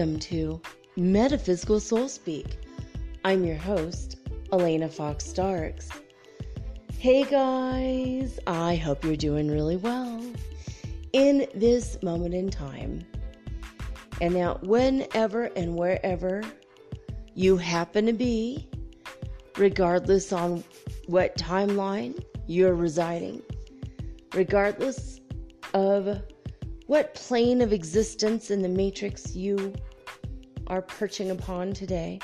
Welcome to Metaphysical Soul Speak. I'm your host, Alanna Fox Starks. Hey guys, I hope you're doing really well in this moment in time. And now, whenever and wherever you happen to be, regardless on what timeline you're residing, regardless of what plane of existence in the matrix you are perching upon today,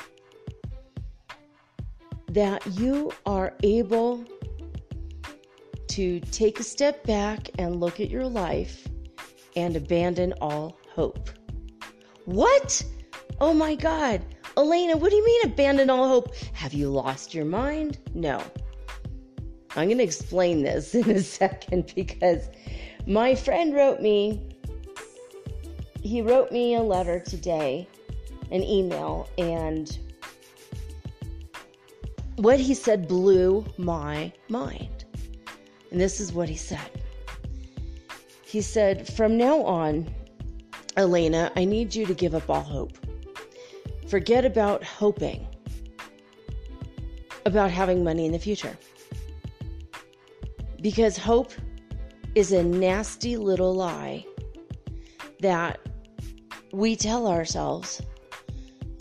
that you are able to take a step back and look at your life and abandon all hope. What? Oh my God. Alanna, what do you mean abandon all hope? Have you lost your mind? No. I'm going to explain this in a second because my friend wrote me he wrote me a letter today, an email, and what he said blew my mind. And this is what he said. He said, From now on, Alanna, I need you to give up all hope. Forget about hoping about having money in the future. Because hope is a nasty little lie that we tell ourselves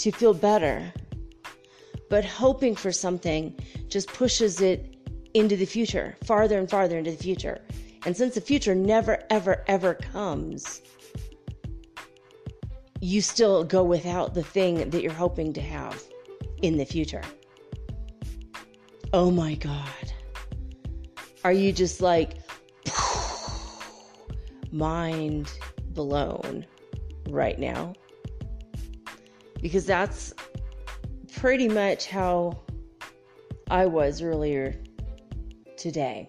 to feel better, but hoping for something just pushes it into the future, farther and farther into the future. And since the future never, ever, ever comes, you still go without the thing that you're hoping to have in the future. Oh my God. Are you just like mind blown? right now. Because that's pretty much how I was earlier today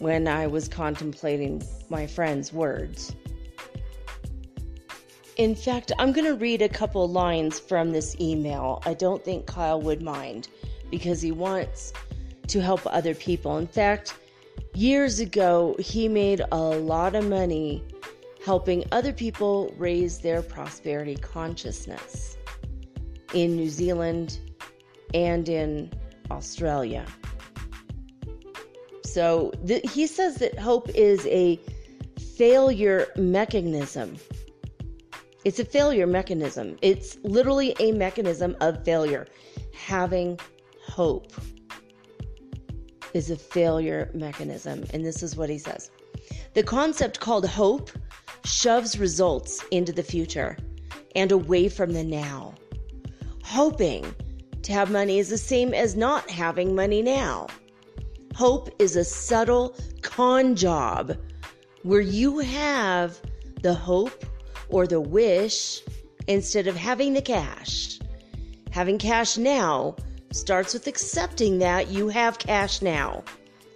when I was contemplating my friend's words. In fact, I'm going to read a couple lines from this email. I don't think Kyle would mind because he wants to help other people. In fact, years ago, he made a lot of money helping other people raise their prosperity consciousness in New Zealand and in Australia. So he says that hope is a failure mechanism. It's a failure mechanism. It's literally a mechanism of failure. Having hope is a failure mechanism. And this is what he says. The concept called hope shoves results into the future and away from the now. Hoping to have money is the same as not having money now. Hope is a subtle con job where you have the hope or the wish instead of having the cash. Having cash now starts with accepting that you have cash now.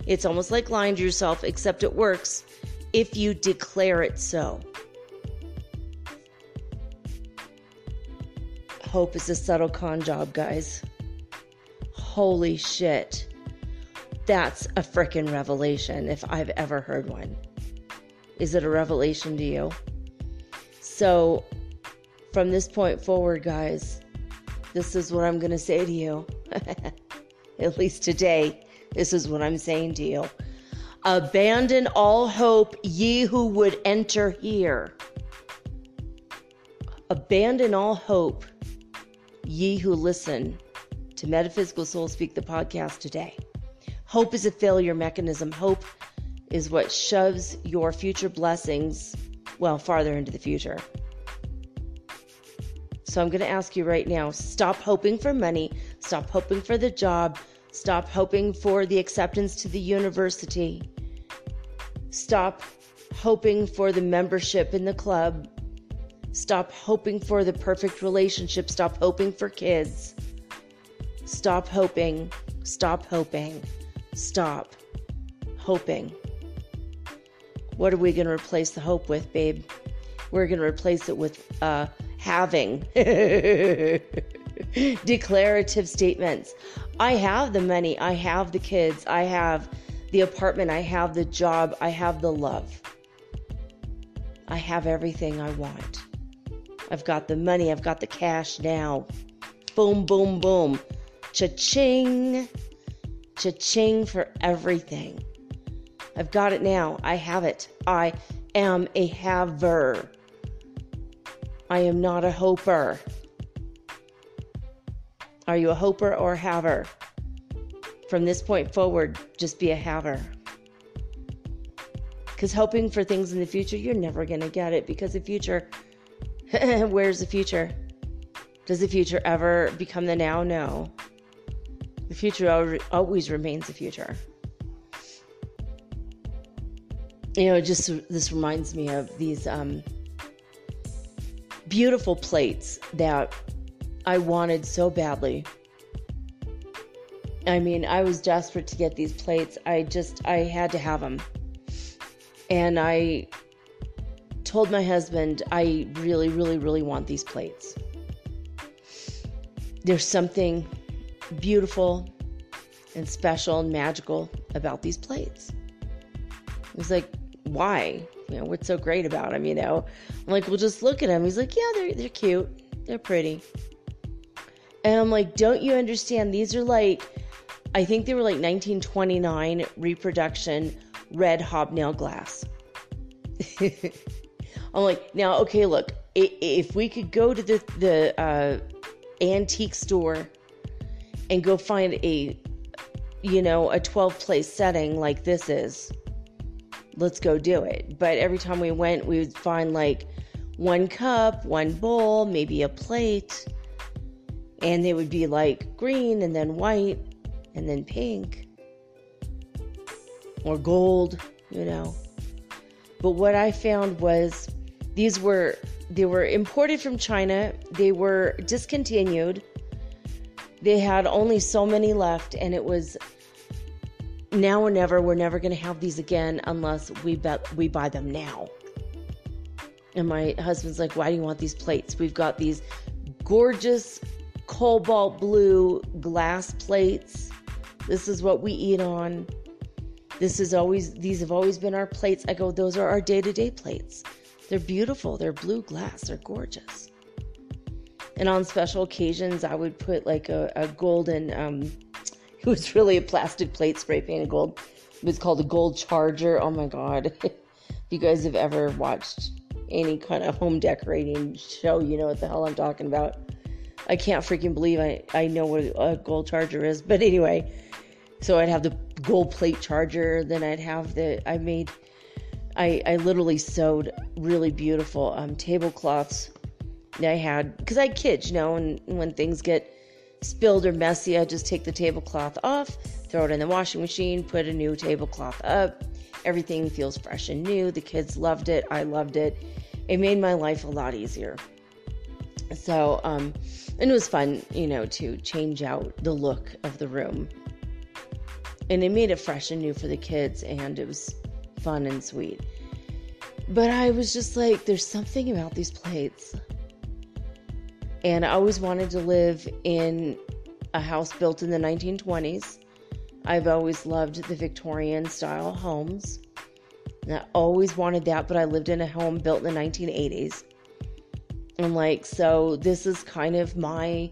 It's almost like lying to yourself, except it works if you declare it so. Hope is a subtle con job, guys. Holy shit. That's a freaking revelation if I've ever heard one. Is it a revelation to you? So, from this point forward, guys, this is what I'm going to say to you. At least today, this is what I'm saying to you. Abandon all hope, ye who would enter here. Abandon all hope, ye who listen to Metaphysical Soul Speak, the podcast today. Hope is a failure mechanism. Hope is what shoves your future blessings, well, farther into the future. So I'm going to ask you right now stop hoping for money, stop hoping for the job, stop hoping for the acceptance to the university, stop hoping for the membership in the club, stop hoping for the perfect relationship, stop hoping for kids. Stop hoping, stop hoping, stop hoping. What are we going to replace the hope with, babe? We're going to replace it with uh, having. Declarative statements. I have the money. I have the kids. I have the apartment. I have the job. I have the love. I have everything I want. I've got the money. I've got the cash now. Boom, boom, boom. Cha-ching. Cha-ching for everything. I've got it now. I have it. I am a haver. I am not a hoper. Are you a hoper or a haver? From this point forward, just be a haver. Because hoping for things in the future, you're never going to get it because the future, where's the future? Does the future ever become the now? No. The future always remains the future. you know, just this reminds me of these um, beautiful plates that I wanted so badly. I mean, I was desperate to get these plates. I just, I had to have them. And I told my husband, I really, really, really want these plates. There's something beautiful and special and magical about these plates. It was like, why? You know, what's so great about them, you know? I'm like, well, just look at them. He's like, yeah, they're, they're cute. They're pretty. And I'm like, don't you understand? These are like, I think they were like 1929 reproduction red hobnail glass. I'm like, now, okay, look, if we could go to the, the uh, antique store and go find a, you know, a 12 place setting like this is, let's go do it. But every time we went, we would find like one cup, one bowl, maybe a plate, and they would be like green and then white and then pink or gold, you know. But what I found was these were they were imported from China. They were discontinued. They had only so many left and it was now or never, we're never going to have these again unless we bet we buy them now. And my husband's like, "Why do you want these plates? We've got these gorgeous cobalt blue glass plates. This is what we eat on. This is always these have always been our plates." I go, "Those are our day-to-day plates. They're beautiful. They're blue glass. They're gorgeous." And on special occasions, I would put like a, a golden um, It was really a plastic plate spray painted gold. It was called a gold charger. Oh my god. if you guys have ever watched any kind of home decorating show, you know what the hell I'm talking about. I can't freaking believe I, I know what a gold charger is. But anyway, so I'd have the gold plate charger, then I'd have the I made I I literally sewed really beautiful um tablecloths that I had because I had kids, you know, and when things get spilled or messy, I just take the tablecloth off, throw it in the washing machine, put a new tablecloth up. Everything feels fresh and new. The kids loved it. I loved it. It made my life a lot easier. So, um, and it was fun, you know, to change out the look of the room. And it made it fresh and new for the kids, and it was fun and sweet. But I was just like, there's something about these plates and I always wanted to live in a house built in the 1920s. I've always loved the Victorian style homes. And I always wanted that, but I lived in a home built in the 1980s. And like, so this is kind of my,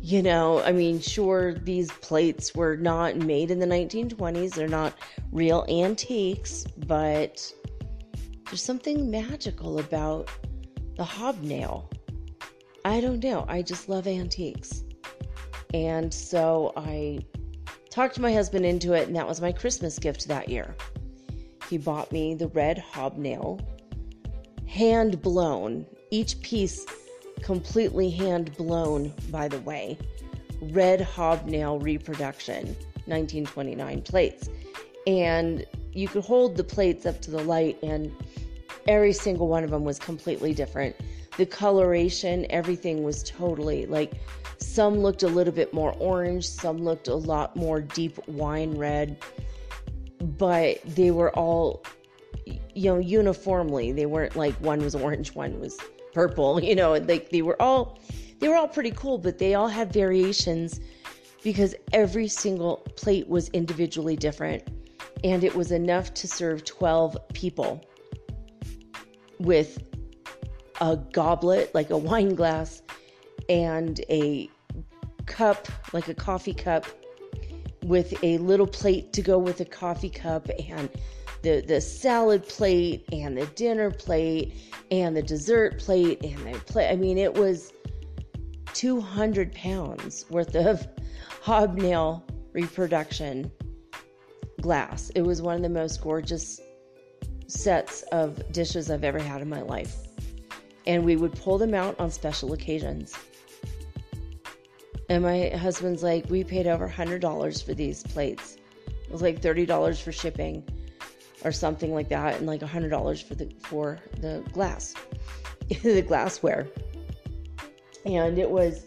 you know, I mean, sure, these plates were not made in the 1920s, they're not real antiques, but there's something magical about the hobnail I don't know. I just love antiques. And so I talked my husband into it, and that was my Christmas gift that year. He bought me the red hobnail, hand blown. Each piece completely hand blown, by the way. Red hobnail reproduction, 1929 plates. And you could hold the plates up to the light, and every single one of them was completely different. The coloration, everything was totally like some looked a little bit more orange, some looked a lot more deep wine red, but they were all, you know, uniformly. They weren't like one was orange, one was purple, you know, like they were all, they were all pretty cool, but they all had variations because every single plate was individually different and it was enough to serve 12 people with a goblet, like a wine glass, and a cup, like a coffee cup, with a little plate to go with a coffee cup, and the, the salad plate, and the dinner plate, and the dessert plate, and the plate. I mean, it was 200 pounds worth of hobnail reproduction glass. It was one of the most gorgeous sets of dishes I've ever had in my life. And we would pull them out on special occasions. And my husband's like, we paid over $100 for these plates. It was like $30 for shipping or something like that and like $100 for the for the glass. the glassware. And it was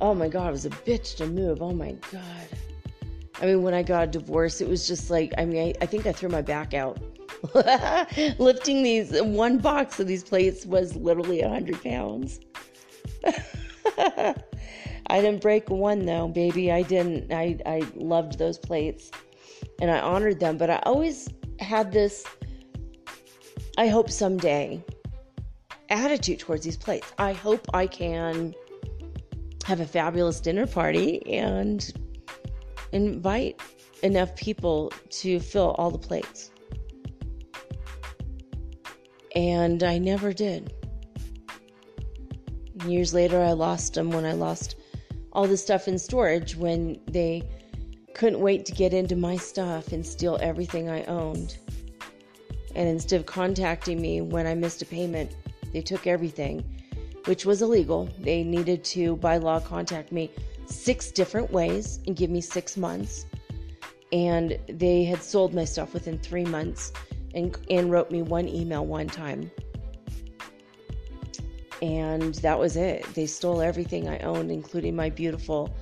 oh my god, it was a bitch to move. Oh my god. I mean, when I got a divorce, it was just like, I mean, I, I think I threw my back out. Lifting these, one box of these plates was literally 100 pounds. I didn't break one though, baby. I didn't. I, I loved those plates and I honored them, but I always had this, I hope someday, attitude towards these plates. I hope I can have a fabulous dinner party and invite enough people to fill all the plates. And I never did. Years later, I lost them when I lost all the stuff in storage when they couldn't wait to get into my stuff and steal everything I owned. And instead of contacting me when I missed a payment, they took everything, which was illegal. They needed to, by law, contact me six different ways and give me six months. And they had sold my stuff within three months and, and wrote me one email one time. And that was it. They stole everything I owned, including my beautiful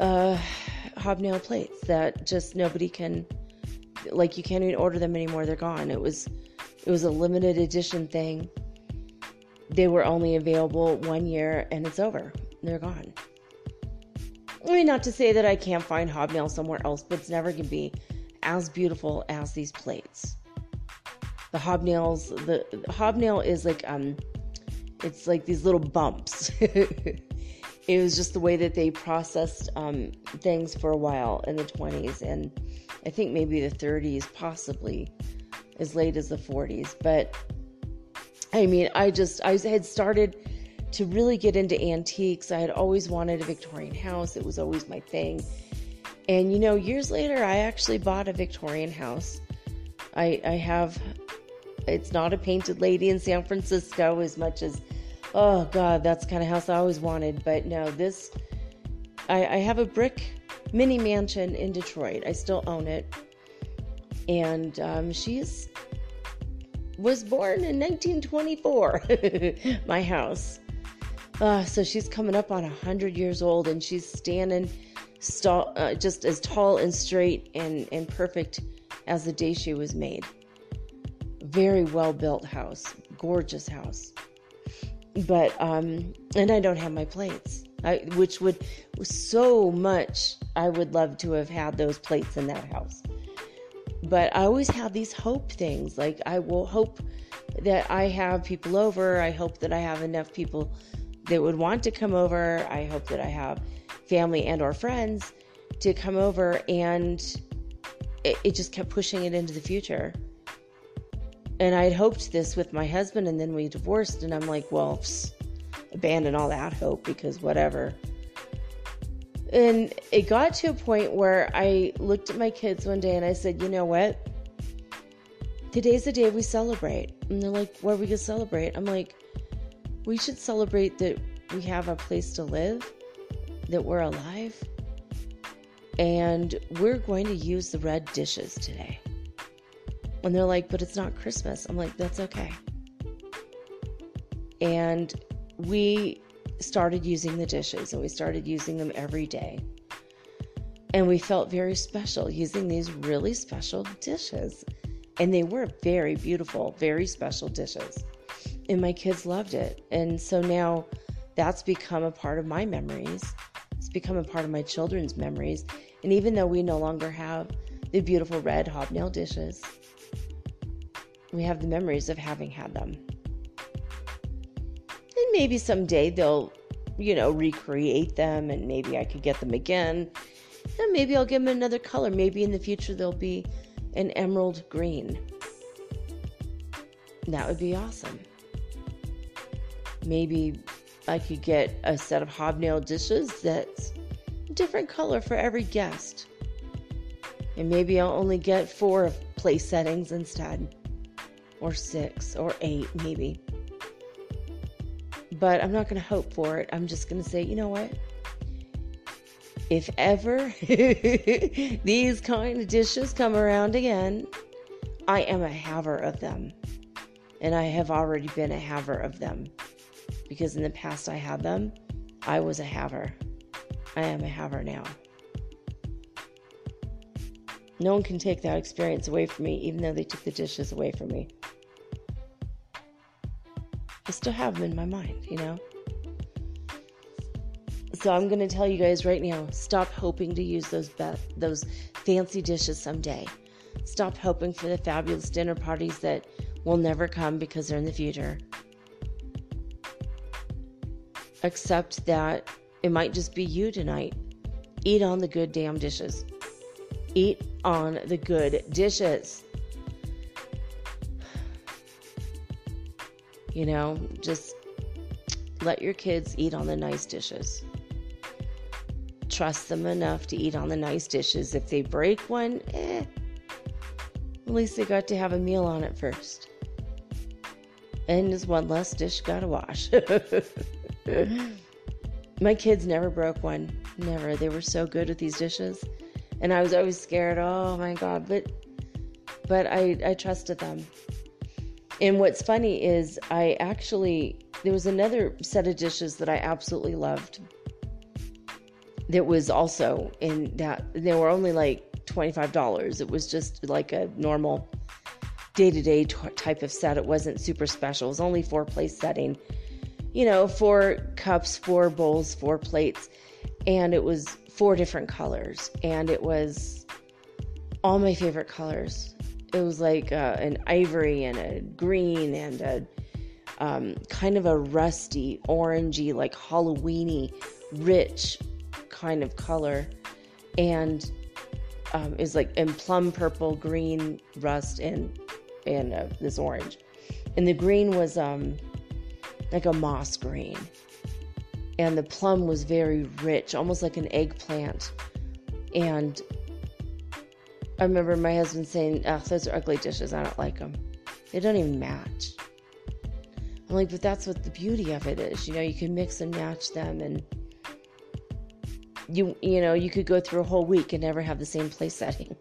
uh, hobnail plates that just nobody can, like, you can't even order them anymore. They're gone. It was, it was a limited edition thing. They were only available one year and it's over. They're gone. I mean, not to say that I can't find hobnail somewhere else, but it's never going to be as beautiful as these plates. The hobnails, the, the hobnail is like, um, it's like these little bumps. it was just the way that they processed um, things for a while in the 20s and I think maybe the 30s, possibly as late as the 40s. But I mean, I just, I had started to really get into antiques. I had always wanted a Victorian house, it was always my thing. And you know, years later, I actually bought a Victorian house. I, I have, it's not a painted lady in San Francisco as much as, oh God, that's kind of house I always wanted. But no, this, I, I have a brick mini mansion in Detroit. I still own it. And um, she's was born in 1924, my house. Uh, so she's coming up on 100 years old and she's standing stall, uh, just as tall and straight and, and perfect as the day she was made. Very well built house, gorgeous house. But, um, and I don't have my plates, I, which would so much, I would love to have had those plates in that house. But I always have these hope things. Like, I will hope that I have people over. I hope that I have enough people that would want to come over. I hope that I have family and or friends to come over and it, it just kept pushing it into the future. And I had hoped this with my husband and then we divorced and I'm like, well, psst, abandon all that hope because whatever. And it got to a point where I looked at my kids one day and I said, you know what? Today's the day we celebrate. And they're like, what are we going to celebrate? I'm like, we should celebrate that we have a place to live, that we're alive, and we're going to use the red dishes today. And they're like, but it's not Christmas. I'm like, that's okay. And we started using the dishes and we started using them every day. And we felt very special using these really special dishes. And they were very beautiful, very special dishes. And my kids loved it. And so now that's become a part of my memories. It's become a part of my children's memories. And even though we no longer have the beautiful red hobnail dishes, we have the memories of having had them. And maybe someday they'll, you know, recreate them and maybe I could get them again. And maybe I'll give them another color. Maybe in the future they'll be an emerald green. That would be awesome. Maybe I could get a set of hobnail dishes that's a different color for every guest. And maybe I'll only get four place settings instead, or six, or eight, maybe. But I'm not going to hope for it. I'm just going to say, you know what? If ever these kind of dishes come around again, I am a haver of them. And I have already been a haver of them. Because in the past I had them, I was a haver. I am a haver now. No one can take that experience away from me, even though they took the dishes away from me. I still have them in my mind, you know? So I'm going to tell you guys right now stop hoping to use those, be- those fancy dishes someday. Stop hoping for the fabulous dinner parties that will never come because they're in the future. Accept that it might just be you tonight. Eat on the good damn dishes. Eat on the good dishes. You know, just let your kids eat on the nice dishes. Trust them enough to eat on the nice dishes. If they break one, eh, at least they got to have a meal on it first. And just one less dish got to wash. My kids never broke one. Never. They were so good with these dishes. And I was always scared. Oh my God. But but I, I trusted them. And what's funny is I actually there was another set of dishes that I absolutely loved. That was also in that they were only like $25. It was just like a normal day to day type of set. It wasn't super special. It was only four place setting, you know, four cups, four bowls, four plates. And it was four different colors. And it was all my favorite colors. It was like uh, an ivory and a green and a um, kind of a rusty, orangey, like Halloweeny, rich kind of color, and um, is like in plum purple, green, rust, and and uh, this orange, and the green was um like a moss green, and the plum was very rich, almost like an eggplant, and I remember my husband saying, oh, those are ugly dishes. I don't like them. They don't even match. I'm like, but that's what the beauty of it is. You know, you can mix and match them and you you know, you could go through a whole week and never have the same place setting.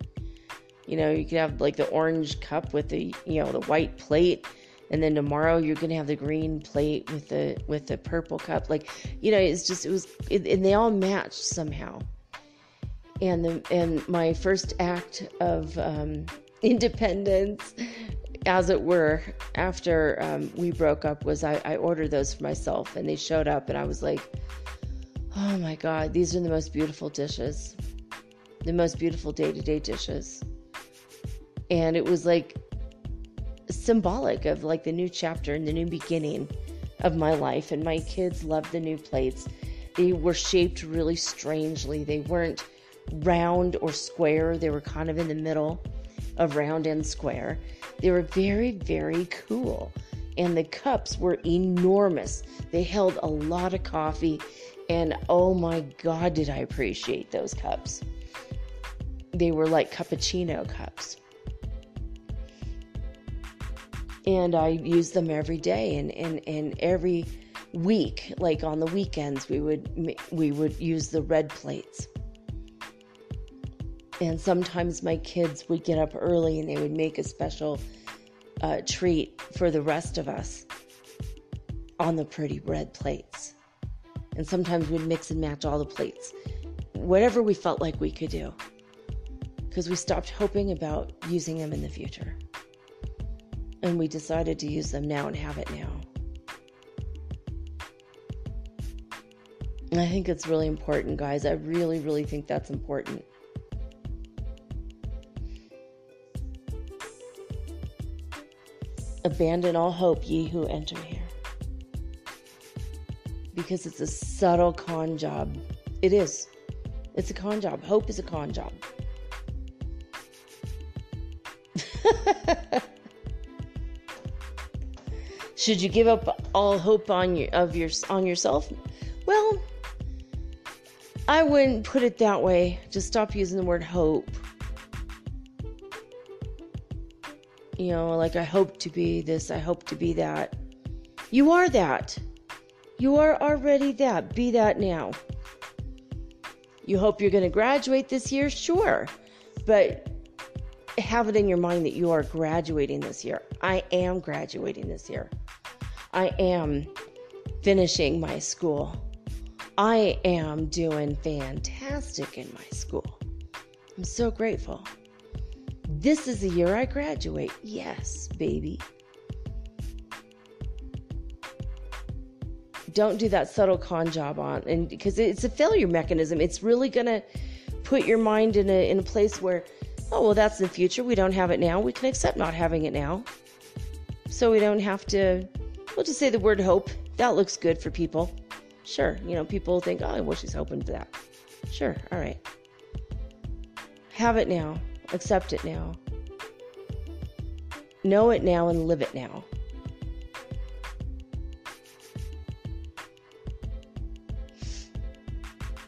You know, you could have like the orange cup with the you know, the white plate and then tomorrow you're to have the green plate with the with the purple cup. Like you know it's just it was it, and they all matched somehow. And the and my first act of um, independence, as it were, after um, we broke up, was I, I ordered those for myself, and they showed up, and I was like, "Oh my God, these are the most beautiful dishes, the most beautiful day to day dishes," and it was like symbolic of like the new chapter and the new beginning of my life, and my kids loved the new plates. They were shaped really strangely. They weren't round or square. They were kind of in the middle of round and square. They were very, very cool. And the cups were enormous. They held a lot of coffee. And oh my God, did I appreciate those cups! They were like cappuccino cups. And I used them every day. And, and, and every week, like on the weekends, we would we would use the red plates. And sometimes my kids would get up early and they would make a special uh, treat for the rest of us on the pretty red plates. And sometimes we'd mix and match all the plates, whatever we felt like we could do, because we stopped hoping about using them in the future. And we decided to use them now and have it now. I think it's really important, guys. I really, really think that's important. Abandon all hope, ye who enter here. Because it's a subtle con job. It is. It's a con job. Hope is a con job. Should you give up all hope on your of your on yourself? Well, I wouldn't put it that way. Just stop using the word hope. You know, like I hope to be this, I hope to be that. You are that. You are already that. Be that now. You hope you're going to graduate this year? Sure. But have it in your mind that you are graduating this year. I am graduating this year. I am finishing my school. I am doing fantastic in my school. I'm so grateful. This is the year I graduate. Yes, baby. Don't do that subtle con job on and because it's a failure mechanism. It's really going to put your mind in a in a place where oh, well that's the future. We don't have it now. We can accept not having it now. So we don't have to we'll just say the word hope. That looks good for people. Sure, you know, people think, oh, well, she's hoping for that. Sure, all right. Have it now. Accept it now. Know it now and live it now.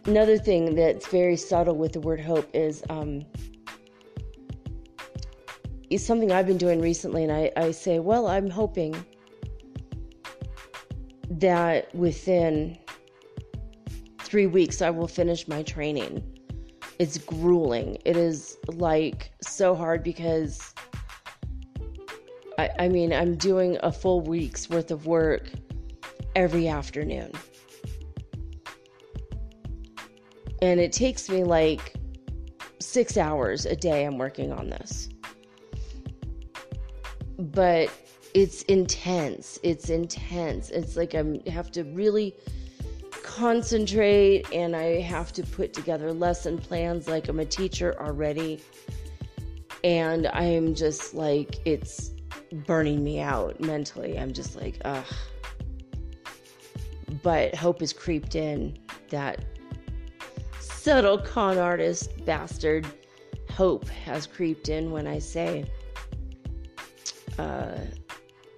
Another thing that's very subtle with the word hope is um, is something I've been doing recently, and I, I say, well, I'm hoping that within three weeks, I will finish my training. It's grueling. It is like so hard because I, I mean, I'm doing a full week's worth of work every afternoon. And it takes me like six hours a day. I'm working on this. But it's intense. It's intense. It's like I'm, have to really concentrate and I have to put together lesson plans like I'm a teacher already. And I'm just like, it's burning me out mentally. I'm just like, ugh. But hope has creeped in. That subtle con artist bastard hope has creeped in when I say, uh,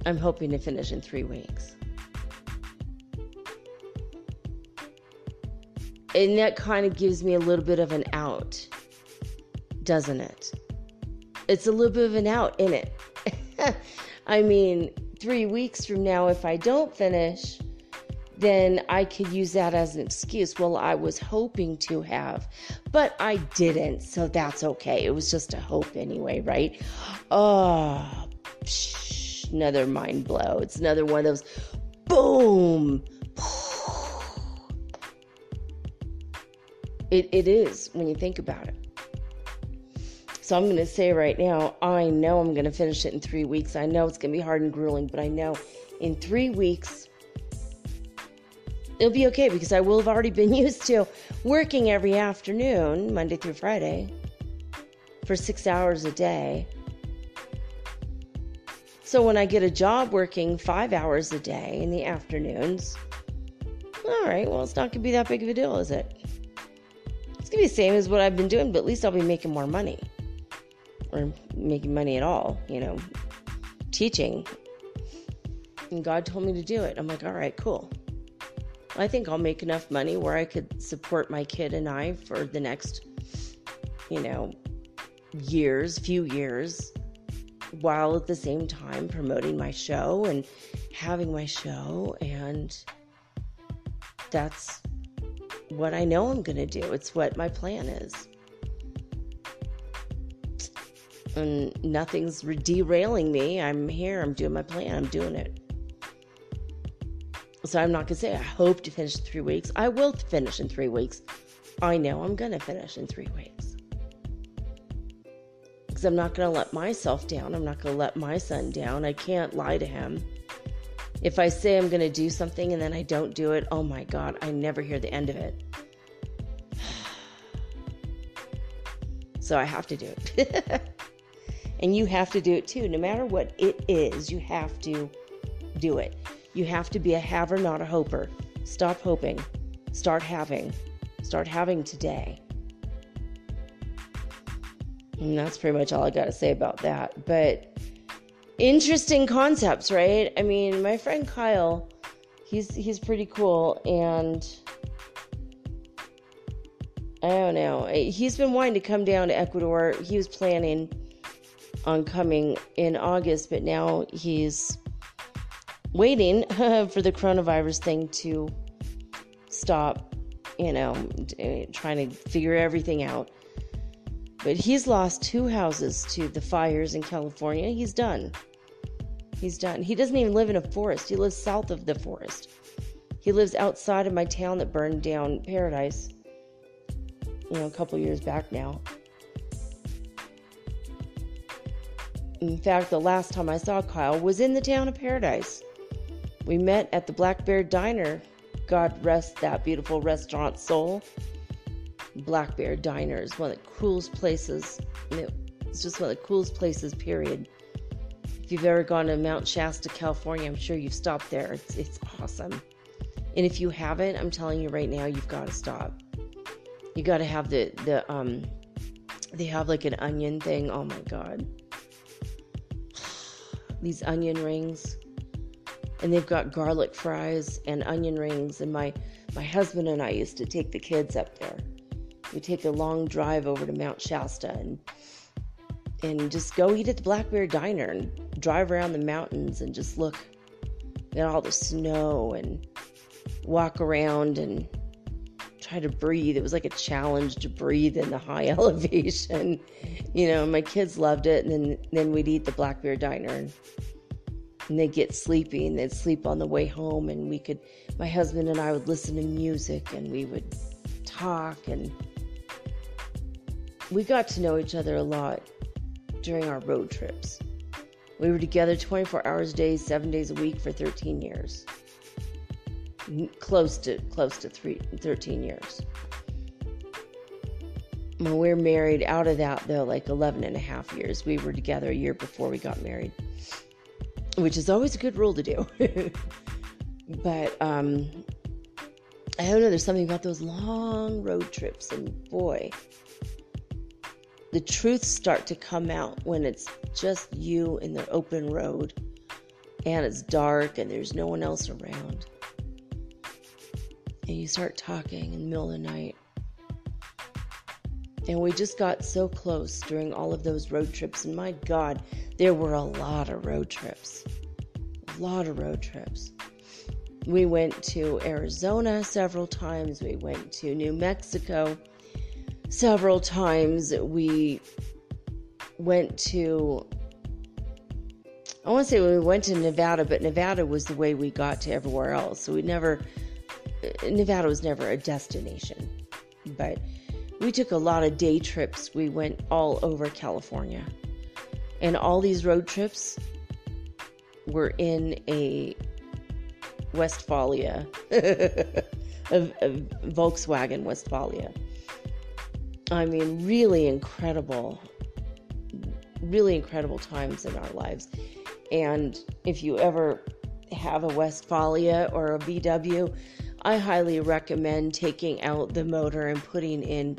I'm hoping to finish in three weeks. And that kind of gives me a little bit of an out, doesn't it? It's a little bit of an out in it. I mean, three weeks from now, if I don't finish, then I could use that as an excuse. Well, I was hoping to have, but I didn't, so that's okay. It was just a hope anyway, right? Oh, another mind blow. It's another one of those boom It, it is when you think about it. So I'm going to say right now, I know I'm going to finish it in three weeks. I know it's going to be hard and grueling, but I know in three weeks, it'll be okay because I will have already been used to working every afternoon, Monday through Friday, for six hours a day. So when I get a job working five hours a day in the afternoons, all right, well, it's not going to be that big of a deal, is it? It's gonna be the same as what I've been doing, but at least I'll be making more money. Or making money at all, you know, teaching. And God told me to do it. I'm like, all right, cool. I think I'll make enough money where I could support my kid and I for the next, you know, years, few years, while at the same time promoting my show and having my show and that's what I know I'm going to do. It's what my plan is. And nothing's derailing me. I'm here. I'm doing my plan. I'm doing it. So I'm not going to say I hope to finish in three weeks. I will finish in three weeks. I know I'm going to finish in three weeks. Because I'm not going to let myself down. I'm not going to let my son down. I can't lie to him. If I say I'm going to do something and then I don't do it, oh my God, I never hear the end of it. so I have to do it. and you have to do it too. No matter what it is, you have to do it. You have to be a haver, not a hoper. Stop hoping. Start having. Start having today. And that's pretty much all I got to say about that. But interesting concepts, right? I mean, my friend Kyle, he's he's pretty cool and I don't know. He's been wanting to come down to Ecuador. He was planning on coming in August, but now he's waiting for the coronavirus thing to stop, you know, trying to figure everything out. But he's lost two houses to the fires in California. He's done. He's done. He doesn't even live in a forest. He lives south of the forest. He lives outside of my town that burned down Paradise, you know, a couple years back now. In fact, the last time I saw Kyle was in the town of Paradise. We met at the Black Bear Diner. God rest that beautiful restaurant soul. Black Bear Diner is one of the coolest places. It's just one of the coolest places, period. If you've ever gone to Mount Shasta, California, I'm sure you've stopped there. It's, it's awesome. And if you haven't, I'm telling you right now, you've got to stop. You got to have the, the, um, they have like an onion thing. Oh my God. These onion rings and they've got garlic fries and onion rings and my my husband and I used to take the kids up there. We take a long drive over to Mount Shasta and and just go eat at the Black Bear Diner and drive around the mountains and just look at all the snow and walk around and try to breathe. It was like a challenge to breathe in the high elevation. You know, my kids loved it and then then we'd eat the Black Bear Diner and and they'd get sleepy and they'd sleep on the way home and we could my husband and I would listen to music and we would talk and we got to know each other a lot during our road trips. We were together 24 hours a day, 7 days a week for 13 years. Close to close to three, 13 years. When we were married out of that though like 11 and a half years. We were together a year before we got married which is always a good rule to do. but um, I don't know, there's something about those long road trips, and boy, the truths start to come out when it's just you in the open road and it's dark and there's no one else around. And you start talking in the middle of the night. And we just got so close during all of those road trips. And my God, there were a lot of road trips. A lot of road trips. We went to Arizona several times. We went to New Mexico several times. We went to, I want to say we went to Nevada, but Nevada was the way we got to everywhere else. So we never, Nevada was never a destination. But we took a lot of day trips. We went all over California. And all these road trips were in a Westfalia, a, a Volkswagen Westfalia. I mean, really incredible, really incredible times in our lives. And if you ever have a Westfalia or a VW, I highly recommend taking out the motor and putting in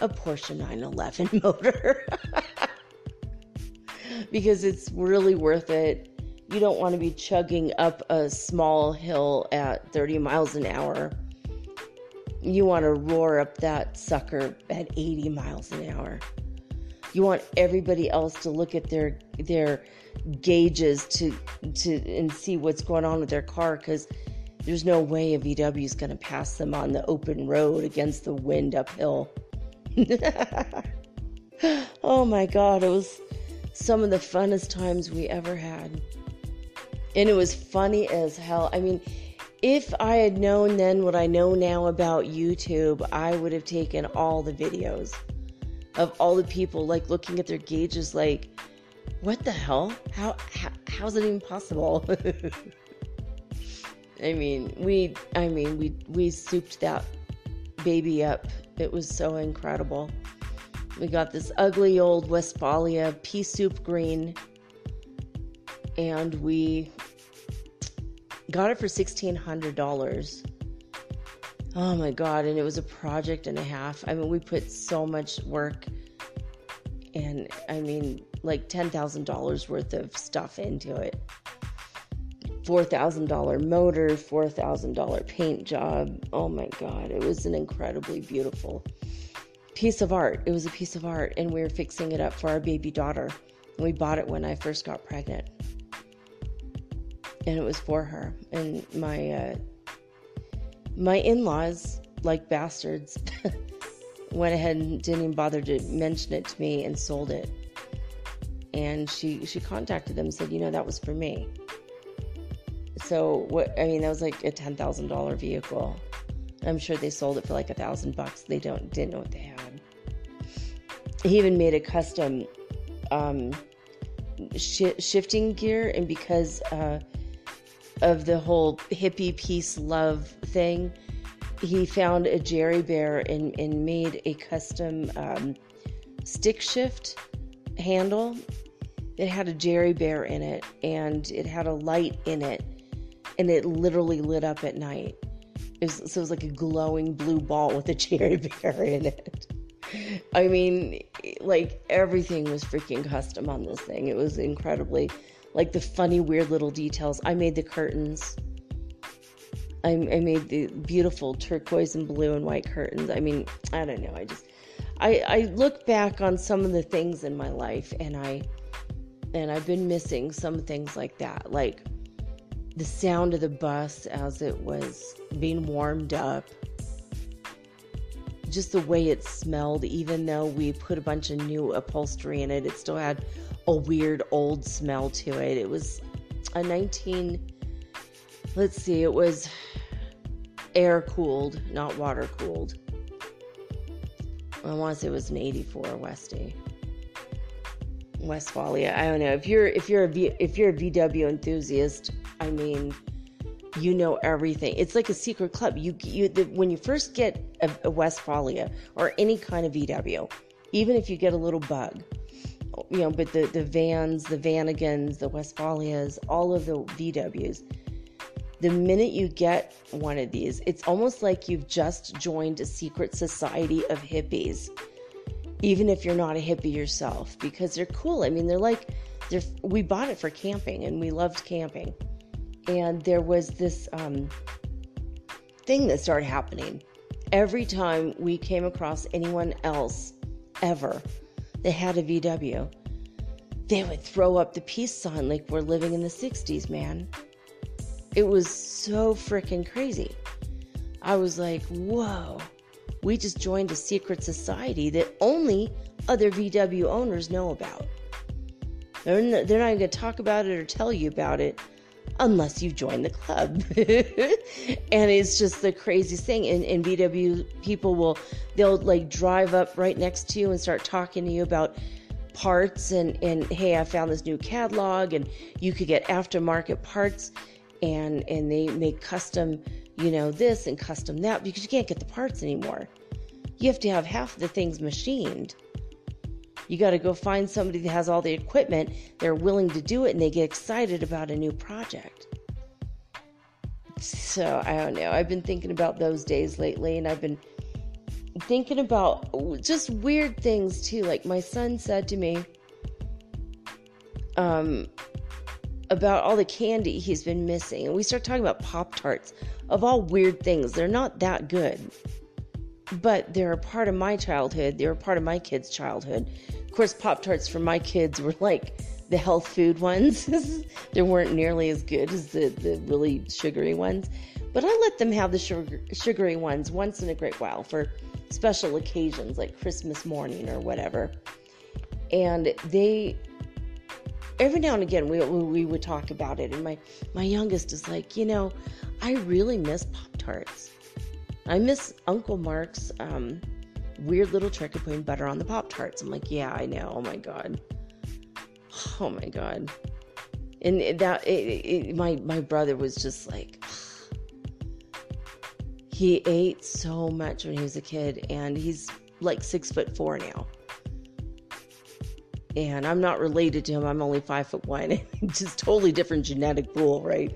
a Porsche 911 motor because it's really worth it. You don't want to be chugging up a small hill at 30 miles an hour. You want to roar up that sucker at 80 miles an hour. You want everybody else to look at their their gauges to to and see what's going on with their car cuz there's no way a VW is going to pass them on the open road against the wind uphill. oh my God, it was some of the funnest times we ever had. And it was funny as hell. I mean, if I had known then what I know now about YouTube, I would have taken all the videos of all the people like looking at their gauges like what the hell? How, how how's it even possible? I mean, we I mean, we we souped that baby up. It was so incredible. We got this ugly old Westfalia pea soup green and we got it for $1600. Oh my god, and it was a project and a half. I mean, we put so much work and I mean, like $10,000 worth of stuff into it. $4,000 motor, $4,000 paint job. Oh my God, it was an incredibly beautiful piece of art. It was a piece of art, and we were fixing it up for our baby daughter. We bought it when I first got pregnant, and it was for her. And my uh, my in-laws, like bastards, went ahead and didn't even bother to mention it to me and sold it. And she she contacted them and said, you know, that was for me. So what I mean, that was like a ten thousand dollar vehicle. I'm sure they sold it for like a thousand bucks. They don't didn't know what they had. He even made a custom um, sh- shifting gear, and because uh, of the whole hippie peace love thing, he found a Jerry Bear and, and made a custom um, stick shift handle. It had a Jerry Bear in it and it had a light in it and it literally lit up at night. It was, so it was like a glowing blue ball with a Jerry Bear in it. I mean, like everything was freaking custom on this thing. It was incredibly, like the funny, weird little details. I made the curtains I, I made the beautiful turquoise and blue and white curtains. I mean, I don't know. I just, I, I look back on some of the things in my life and I, and I've been missing some things like that, like the sound of the bus as it was being warmed up, just the way it smelled, even though we put a bunch of new upholstery in it, it still had a weird old smell to it. It was a 19, let's see, it was air cooled, not water cooled. I want to say it was an 84 Westy. Westfalia. I don't know. If you're if you're a v, if you're a VW enthusiast, I mean, you know everything. It's like a secret club. You you the, when you first get a, a Westfalia or any kind of VW, even if you get a little bug, you know, but the the vans, the Vanagons, the Westfalias, all of the VWs, the minute you get one of these, it's almost like you've just joined a secret society of hippies, even if you're not a hippie yourself, because they're cool. I mean, they're like, they're, we bought it for camping and we loved camping. And there was this um, thing that started happening. Every time we came across anyone else ever that had a VW, they would throw up the peace sign like we're living in the 60s, man. It was so freaking crazy. I was like, whoa, we just joined a secret society that only other VW owners know about. They're not, they're not going to talk about it or tell you about it unless you join the club. and it's just the craziest thing. And, and VW people will, they'll like drive up right next to you and start talking to you about parts and, and hey, I found this new catalog and you could get aftermarket parts and and they make custom you know this and custom that because you can't get the parts anymore you have to have half the things machined you got to go find somebody that has all the equipment. They're willing to do it and they get excited about a new project. So i don't know. I've been thinking about those days lately and i've been thinking about just weird things too. Like my son said to me um about all the candy he's been missing. And we start talking about Pop Tarts of all weird things. They're not that good, but they're a part of my childhood. They're a part of my kids' childhood. Of course, Pop Tarts for my kids were like the health food ones. they weren't nearly as good as the, the really sugary ones. But I let them have the sugar, sugary ones once in a great while for special occasions like Christmas morning or whatever. And they, every now and again, we, we would talk about it. And my, my youngest is like, you know, I really miss Pop Tarts. I miss Uncle Mark's um, weird little trick of putting butter on the Pop Tarts. I'm like, yeah, I know. Oh my God. Oh my God. And that, it, it, my, my brother was just like, he ate so much when he was a kid, and he's like six foot four now. And I'm not related to him. I'm only five foot one. Just totally different genetic pool, right?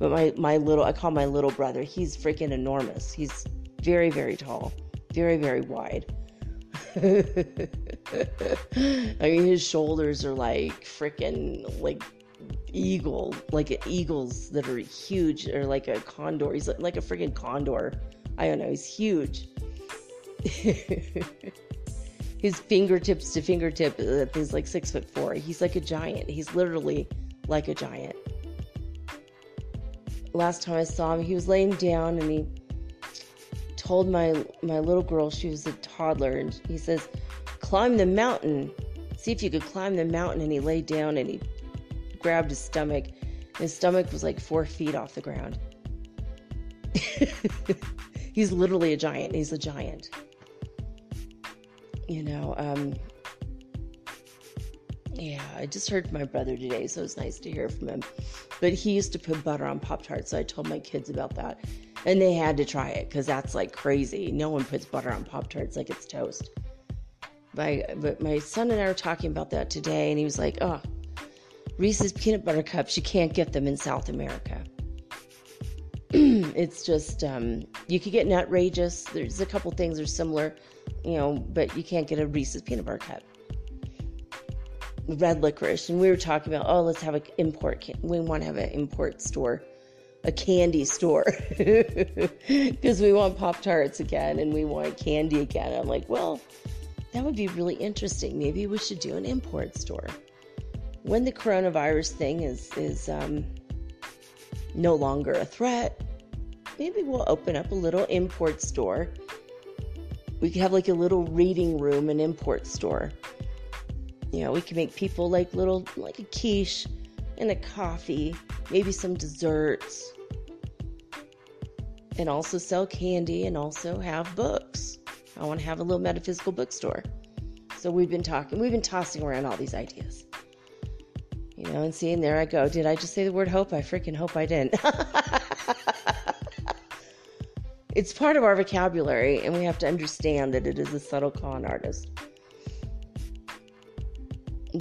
But my my little, I call my little brother. He's freaking enormous. He's very very tall, very very wide. I mean, his shoulders are like freaking like eagle, like eagles that are huge, or like a condor. He's like a freaking condor. I don't know. He's huge. his fingertips to fingertip uh, is like six foot four. He's like a giant. He's literally like a giant. Last time I saw him, he was laying down and he told my my little girl she was a toddler and he says, "Climb the mountain. See if you could climb the mountain." And he laid down and he grabbed his stomach. His stomach was like four feet off the ground. He's literally a giant. He's a giant. You know, um, yeah, I just heard from my brother today, so it's nice to hear from him. But he used to put butter on Pop Tarts, so I told my kids about that. And they had to try it because that's like crazy. No one puts butter on Pop Tarts like it's toast. My, but my son and I were talking about that today, and he was like, oh, Reese's peanut butter cups, you can't get them in South America. it's just, um, you could get Nutrageous. There's a couple things that are similar, you know, but you can't get a Reese's peanut butter cup. Red licorice. And we were talking about, oh, let's have an import, we want to have an import store a candy store because we want Pop Tarts again and we want candy again. I'm like, well, that would be really interesting. Maybe we should do an import store when the coronavirus thing is is um, no longer a threat, maybe we'll open up a little import store. We could have like a little reading room, and import store. You know, we can make people like little like a quiche and a coffee, maybe some desserts, and also sell candy and also have books. I want to have a little metaphysical bookstore. So we've been talking, we've been tossing around all these ideas. You know, and seeing there I go. Did I just say the word hope? I freaking hope I didn't. it's part of our vocabulary, and we have to understand that it is a subtle con artist.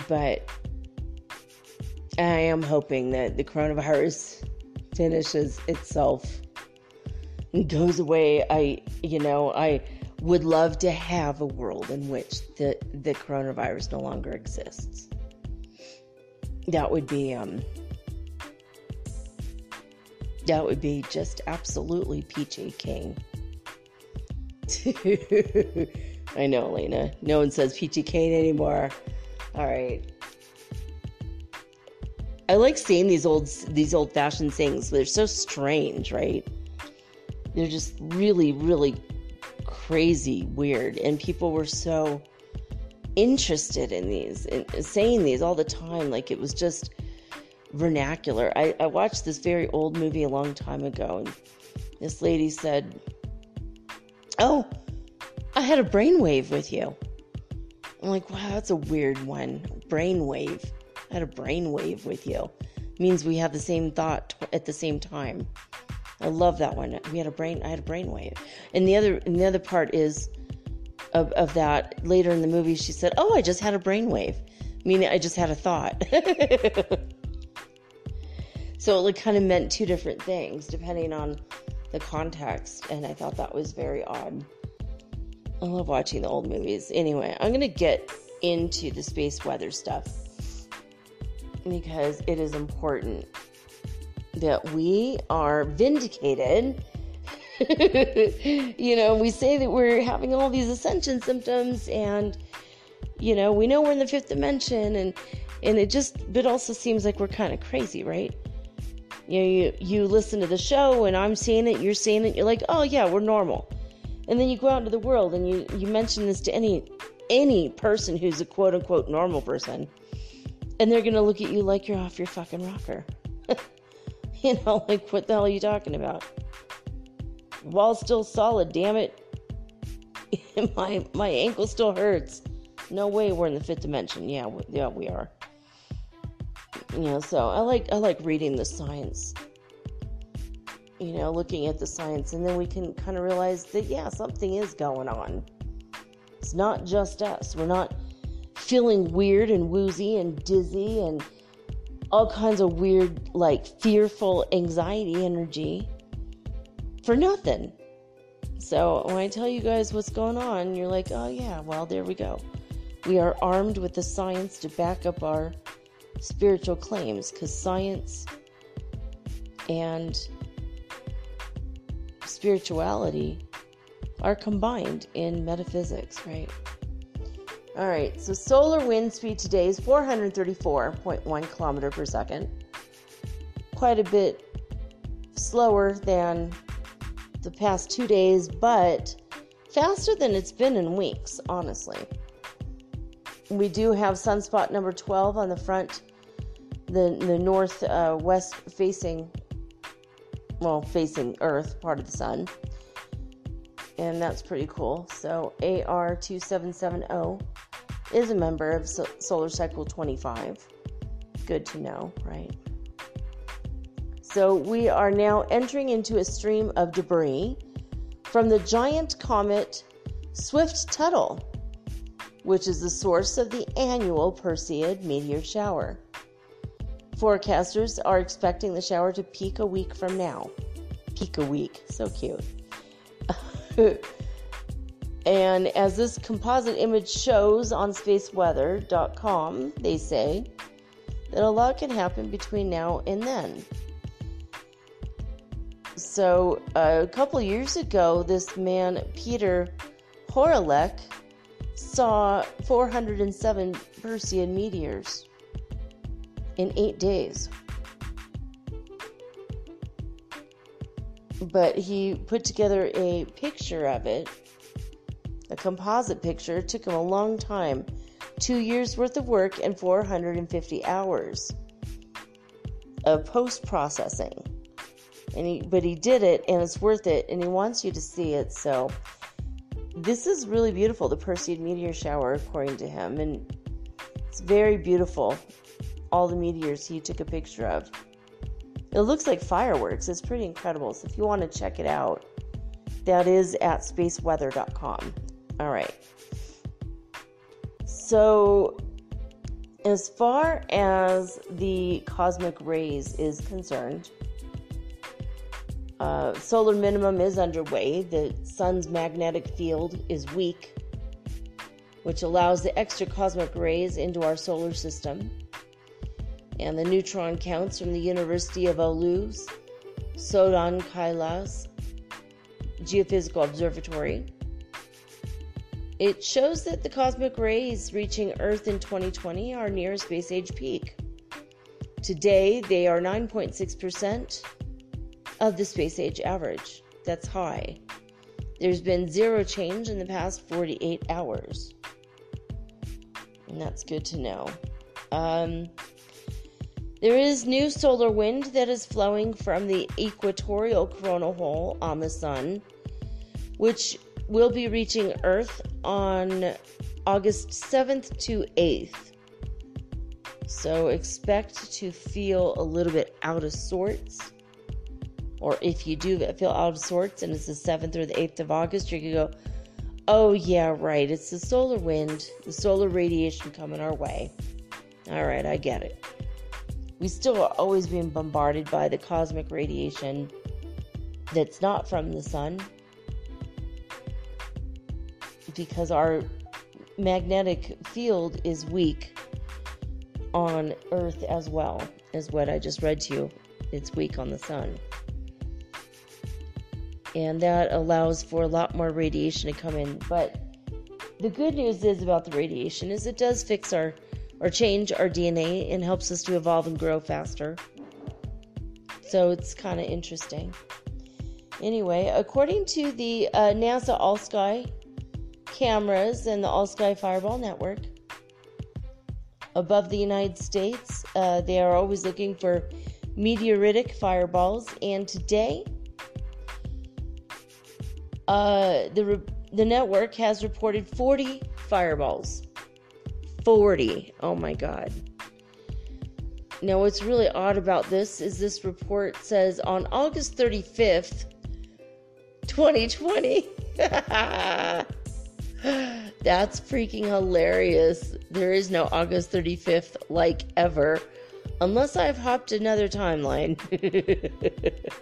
But I am hoping that the coronavirus finishes itself and goes away. I, you know, I would love to have a world in which the, the coronavirus no longer exists that would be um that would be just absolutely peachy king. I know, Alanna. No one says peachy cane anymore. All right. I like seeing these old these old fashioned things. They're so strange, right? They're just really, really crazy, weird, and people were so interested in these and saying these all the time like it was just vernacular. I, I watched this very old movie a long time ago and this lady said, Oh, I had a brainwave with you. I'm like, wow, that's a weird one. Brainwave. I had a brainwave with you. It means we have the same thought at the same time. I love that one. We had a brain. I had a brainwave, and the other and the other part is of, of that later in the movie she said oh i just had a brainwave meaning i just had a thought so it like kind of meant two different things depending on the context and i thought that was very odd i love watching the old movies anyway i'm gonna get into the space weather stuff because it is important that we are vindicated you know, we say that we're having all these ascension symptoms and you know, we know we're in the fifth dimension and and it just it also seems like we're kind of crazy, right? You know, you, you listen to the show and I'm seeing it, you're seeing it, you're like, oh yeah, we're normal. And then you go out into the world and you, you mention this to any any person who's a quote unquote normal person, and they're gonna look at you like you're off your fucking rocker. you know, like what the hell are you talking about? Wall's still solid, damn it. my my ankle still hurts. No way we're in the fifth dimension. Yeah, we, yeah, we are. You know, so I like I like reading the science. You know, looking at the science, and then we can kind of realize that yeah, something is going on. It's not just us. We're not feeling weird and woozy and dizzy and all kinds of weird, like fearful anxiety energy for nothing. So when I tell you guys what's going on, you're like, oh yeah, well, there we go. We are armed with the science to back up our spiritual claims because science and spirituality are combined in metaphysics, right? All right, so solar wind speed today is 434.1 kilometer per second. Quite a bit slower than the past two days, but faster than it's been in weeks, honestly. We do have sunspot number 12 on the front, the, the north uh, west facing, well, facing Earth, part of the sun and that's pretty cool. So AR2770 is a member of Solar Cycle 25. Good to know, right? So we are now entering into a stream of debris from the giant comet Swift-Tuttle, which is the source of the annual Perseid meteor shower. Forecasters are expecting the shower to peak a week from now. Peak a week, so cute. and as this composite image shows on spaceweather.com, they say that a lot can happen between now and then. So, uh, a couple years ago, this man, Peter Hawryluk, saw 407 Perseid meteors in eight days. but he put together a picture of it, a composite picture. It took him a long time two years worth of work and 450 hours of post processing. And he, but he did it and it's worth it and he wants you to see it. So this is really beautiful, the Perseid meteor shower, according to him. And it's very beautiful, all the meteors he took a picture of. It looks like fireworks. It's pretty incredible. So if you want to check it out, that is at spaceweather.com. All right. So, as far as the cosmic rays is concerned, uh, solar minimum is underway. The sun's magnetic field is weak, which allows the extra cosmic rays into our solar system and the neutron counts from the University of Oulu's Sodankylä Geophysical Observatory. It shows that the cosmic rays reaching Earth in 2020 are near a space age peak. Today, they are 9.6% of the space age average. That's high. There's been zero change in the past 48 hours. And that's good to know. Um, there is new solar wind that is flowing from the equatorial coronal hole on the sun, which will be reaching Earth on August 7th to 8th. So expect to feel a little bit out of sorts. Or if you do feel out of sorts and it's the 7th or the 8th of August, you can go, oh, yeah, right, it's the solar wind, the solar radiation coming our way. All right, I get it we still are always being bombarded by the cosmic radiation that's not from the sun because our magnetic field is weak on earth as well as what i just read to you. It's weak on the sun. And that allows for a lot more radiation to come in. But the good news is about the radiation is it does fix our or change our DNA and helps us to evolve and grow faster. So it's kind of interesting. Anyway, according to the uh, NASA All Sky cameras and the All Sky Fireball Network, above the United States, uh, they are always looking for meteoritic fireballs. And today, uh, the the network has reported 40 fireballs. 40. Oh my God. Now, what's really odd about this is this report says on August 35th, 2020. That's freaking hilarious. There is no August 35th like ever, unless I've hopped another timeline.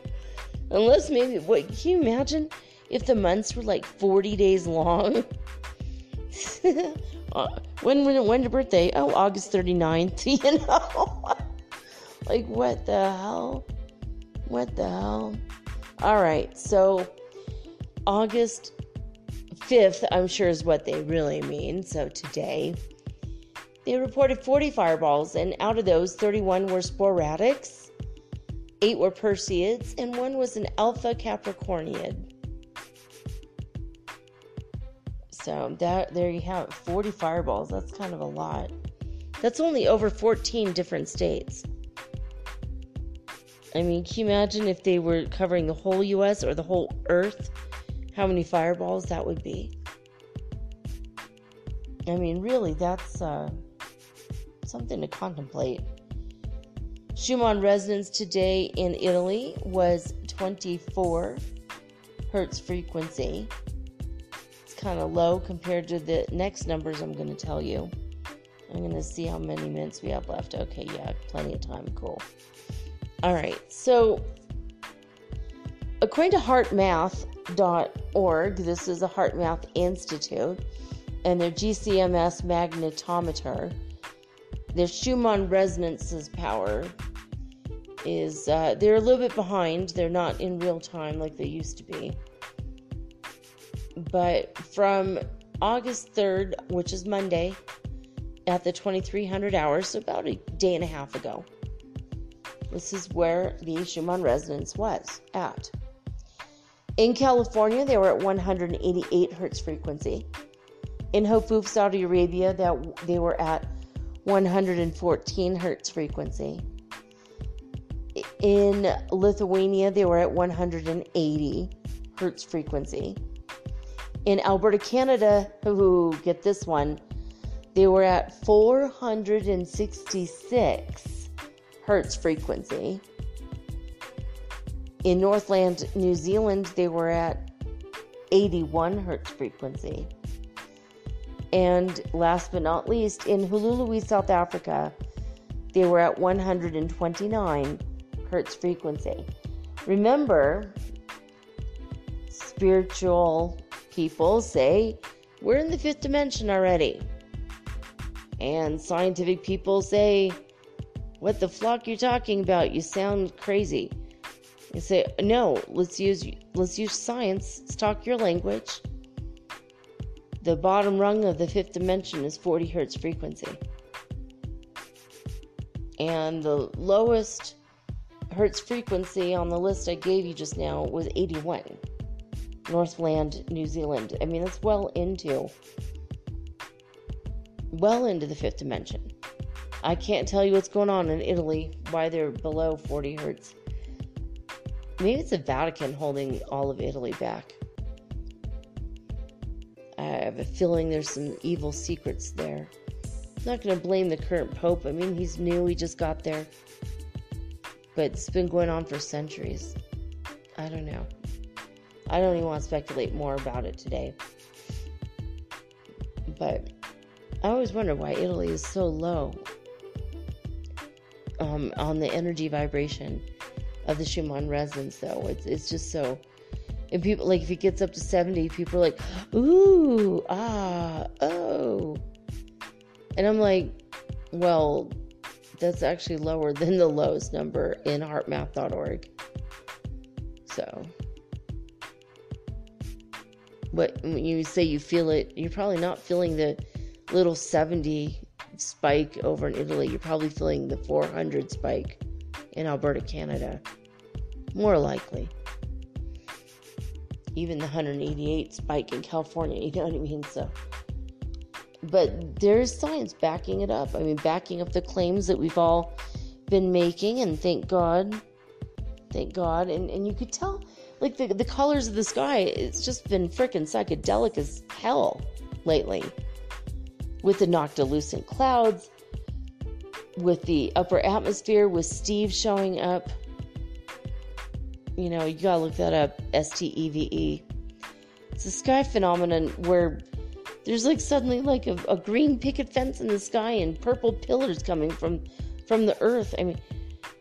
unless maybe, what, can you imagine if the months were like 40 days long? uh, when, when, when your birthday? Oh, August 39th, you know? like, what the hell? What the hell? All right, so August 5th, I'm sure is what they really mean. So today, they reported 40 fireballs, and out of those, 31 were sporadics, 8 were Perseids, and 1 was an Alpha Capricorniid. So that there you have it, 40 fireballs. That's kind of a lot. That's only over 14 different states. I mean, can you imagine if they were covering the whole US or the whole earth? how many fireballs that would be. I mean, really, that's uh, something to contemplate. Schumann resonance today in Italy was 24 hertz frequency. Kind of low compared to the next numbers I'm going to tell you. I'm going to see how many minutes we have left. Okay, yeah, plenty of time. Cool. All right, so according to heartmath.org. This is a HeartMath Institute, and their GCMS magnetometer. Their Schumann resonances power is uh, they're a little bit behind. They're not in real time like they used to be. But from August 3rd, which is Monday, at the 2300 hours, so about a day and a half ago, this is where the Schumann resonance was at. In California, they were at 188 hertz frequency. In Hofuf, Saudi Arabia, that they were at 114 hertz frequency. In Lithuania, they were at 180 hertz frequency. In Alberta, Canada, who get this one, they were at 466 hertz frequency. In Northland, New Zealand, they were at 81 hertz frequency. And last but not least, in Hluhluwe, South Africa, they were at 129 hertz frequency. Remember, spiritual people say we're in the fifth dimension already. And scientific people say, What the flock you're talking about? You sound crazy. You say, no, let's use let's use science. Let's talk your language. The bottom rung of the fifth dimension is 40 hertz frequency. And the lowest hertz frequency on the list I gave you just now was 81. Northland, New Zealand. I mean, that's well into well into the fifth dimension. I can't tell you what's going on in Italy, why they're below 40 hertz. Maybe it's the Vatican holding all of Italy back. I have a feeling there's some evil secrets there. I'm not going to blame the current Pope. I mean, he's new, he just got there. But it's been going on for centuries. I don't know. I don't even want to speculate more about it today. But I always wonder why Italy is so low um, on the energy vibration of the Schumann resonance, though. It's it's just so. And people like if it gets up to seventy, people are like, "Ooh, ah, oh," and I'm like, "Well, that's actually lower than the lowest number in HeartMath.org." So, but when you say you feel it, you're probably not feeling the little 70 spike over in Italy. You're probably feeling the 400 spike in Alberta, Canada. More likely. Even the 188 spike in California, you know what I mean? So, but there's science backing it up. I mean, backing up the claims that we've all been making, and thank God, thank God. And, and you could tell, like, the, the colors of the sky, it's just been freaking psychedelic as hell lately. With the noctilucent clouds, with the upper atmosphere, with Steve showing up. You know, you gotta look that up S T E V E. It's a sky phenomenon where there's like suddenly like a, a, green picket fence in the sky and purple pillars coming from from the earth. I mean,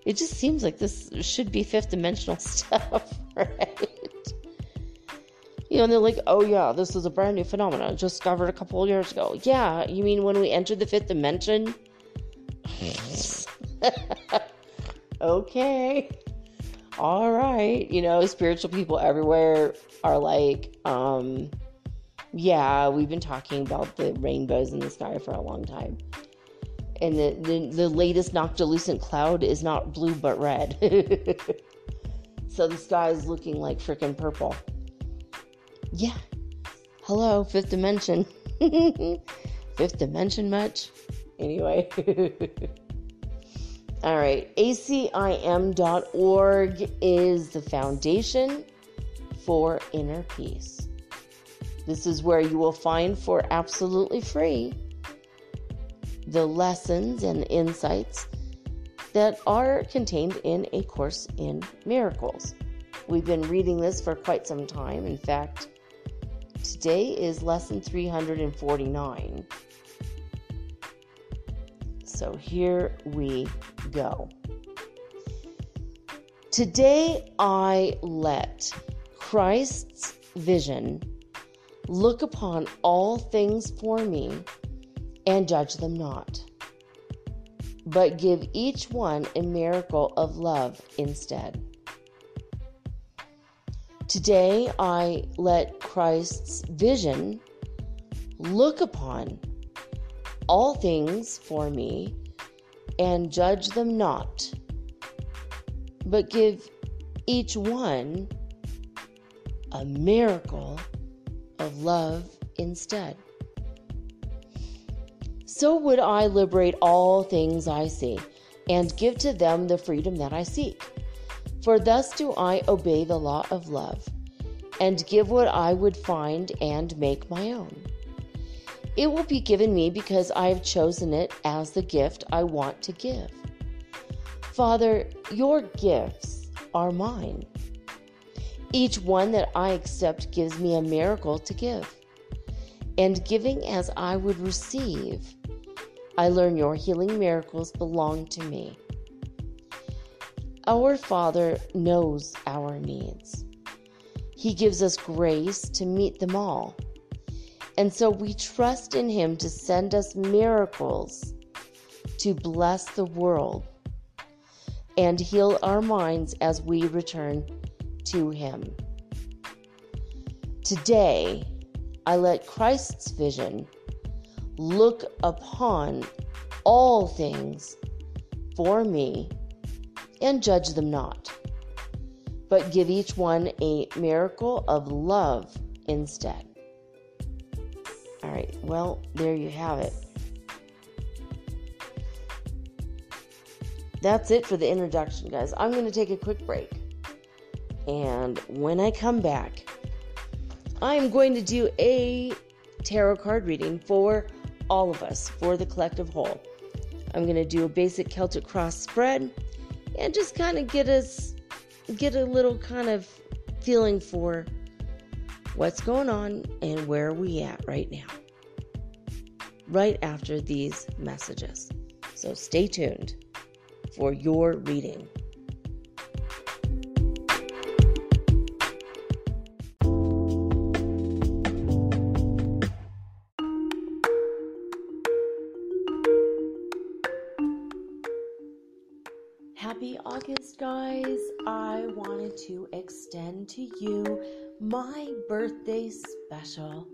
it just seems like this should be fifth dimensional stuff, right? You know, and they're like, oh yeah, this is a brand new phenomenon discovered a couple of years ago. Yeah, you mean when we entered the fifth dimension? okay. All right. You know, spiritual people everywhere are like, um, yeah, we've been talking about the rainbows in the sky for a long time. And the, the, the latest noctilucent cloud is not blue but red. so the sky is looking like freaking purple. Yeah. Hello, fifth dimension. fifth dimension much? Anyway. All right, acim.org is the foundation for inner peace. This is where you will find for absolutely free the lessons and insights that are contained in A Course in Miracles. We've been reading this for quite some time. In fact, today is lesson 349. So here we go. Today I let Christ's vision look upon all things for me and judge them not, but give each one a miracle of love instead. Today I let Christ's vision look upon all things for me and judge them not, but give each one a miracle of love instead. So would I liberate all things I see and give to them the freedom that I seek. For thus do I obey the law of love and give what I would find and make my own. It will be given me because I have chosen it as the gift I want to give. Father, your gifts are mine. Each one that I accept gives me a miracle to give. And giving as I would receive, I learn your healing miracles belong to me. Our Father knows our needs. He gives us grace to meet them all. And so we trust in Him to send us miracles to bless the world and heal our minds as we return to Him. Today, I let Christ's vision look upon all things for me and judge them not, but give each one a miracle of love instead. All right, well, there you have it. That's it for the introduction, guys. I'm going to take a quick break. And when I come back, I'm going to do a tarot card reading for all of us, for the collective whole. I'm going to do a basic Celtic cross spread and just kind of get us get a little kind of feeling for what's going on and where are we at right now. Right after these messages. So stay tuned for your reading. Happy August, guys! I wanted to extend to you my birthday special.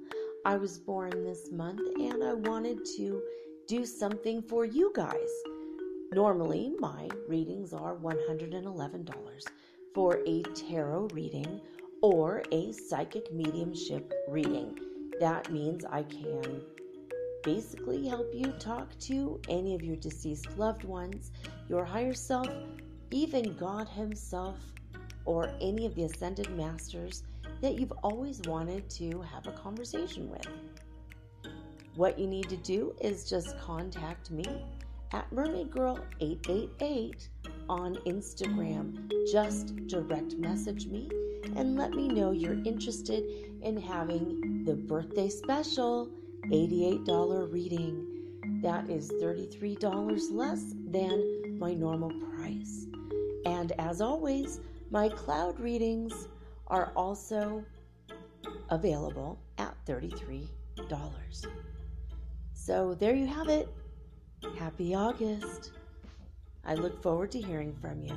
I was born this month and I wanted to do something for you guys. Normally, my readings are $111 for a tarot reading or a psychic mediumship reading. That means I can basically help you talk to any of your deceased loved ones, your higher self, even God Himself, or any of the ascended masters that you've always wanted to have a conversation with. What you need to do is just contact me at mermaidgirl888 on Instagram. Just direct message me and let me know you're interested in having the birthday special $88 reading. That is $33 less than my normal price. And as always, my cloud readings are also available at $33. So there you have it. Happy August. I look forward to hearing from you.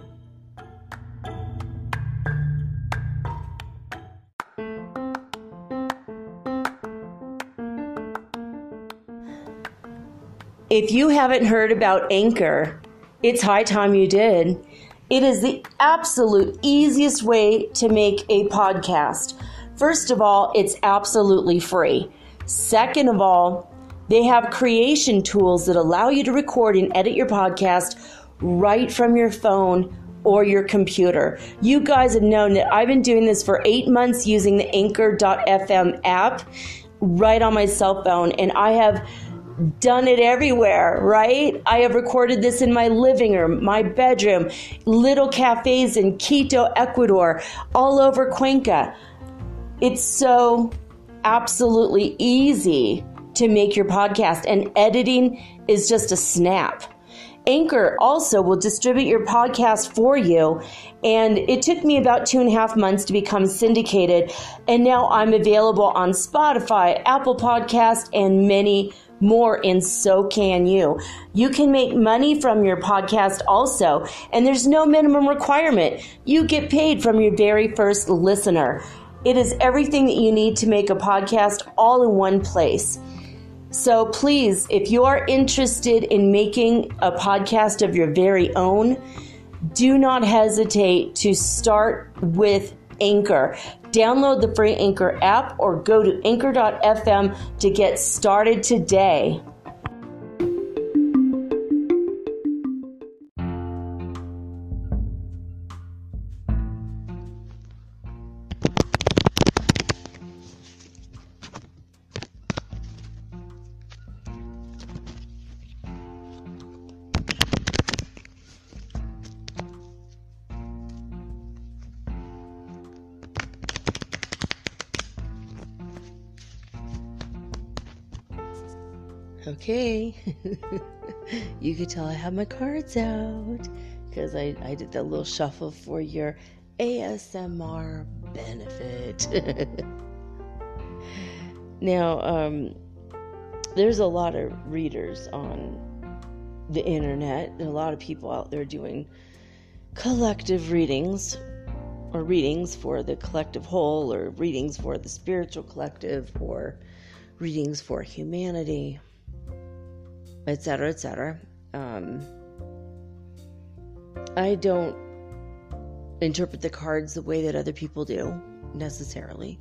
If you haven't heard about Anchor, it's high time you did. It is the absolute easiest way to make a podcast. First of all, it's absolutely free. Second of all, they have creation tools that allow you to record and edit your podcast right from your phone or your computer. You guys have known that I've been doing this for eight months using the anchor.fm app right on my cell phone, and I have done it everywhere, right? I have recorded this in my living room, my bedroom, little cafes in Quito, Ecuador, all over Cuenca. It's so absolutely easy to make your podcast, and editing is just a snap. Anchor also will distribute your podcast for you. And it took me about two and a half months to become syndicated. And now I'm available on Spotify, Apple Podcast, and many more, and so can you. You can make money from your podcast also, and there's no minimum requirement. You get paid from your very first listener. It is everything that you need to make a podcast all in one place. So please, if you are interested in making a podcast of your very own, do not hesitate to start with Anchor. Download the free Anchor app or go to anchor.fm to get started today. Okay. you could tell I have my cards out because I, I did that little shuffle for your ASMR benefit. now, um, there's a lot of readers on the internet, a lot of people out there doing collective readings or readings for the collective whole or readings for the spiritual collective or readings for humanity etc., etc. Um, I don't interpret the cards the way that other people do necessarily.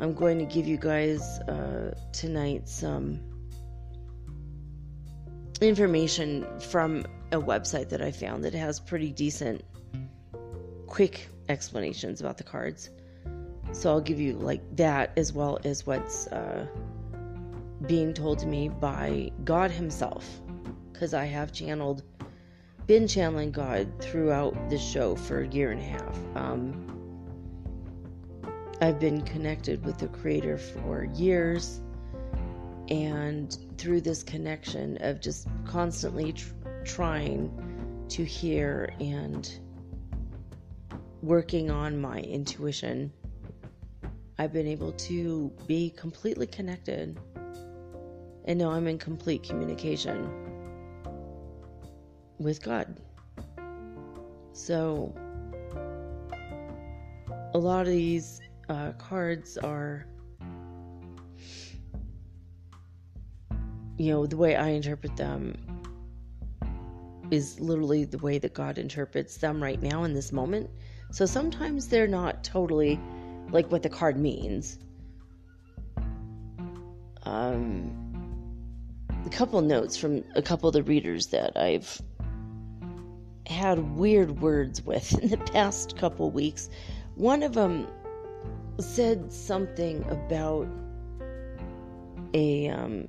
I'm going to give you guys uh, tonight some information from a website that I found that has pretty decent, quick explanations about the cards. So I'll give you like that as well as what's uh, being told to me by God Himself, because I have channeled, been channeling God throughout this show for a year and a half. Um, I've been connected with the Creator for years, and through this connection of just constantly tr- trying to hear and working on my intuition, I've been able to be completely connected and now I'm in complete communication with God. So, a lot of these uh, cards are, you know, the way I interpret them, is literally the way that God interprets them right now in this moment. So sometimes they're not totally like what the card means. Um, a couple notes from a couple of the readers that I've had weird words with in the past couple weeks. One of them said something about a um,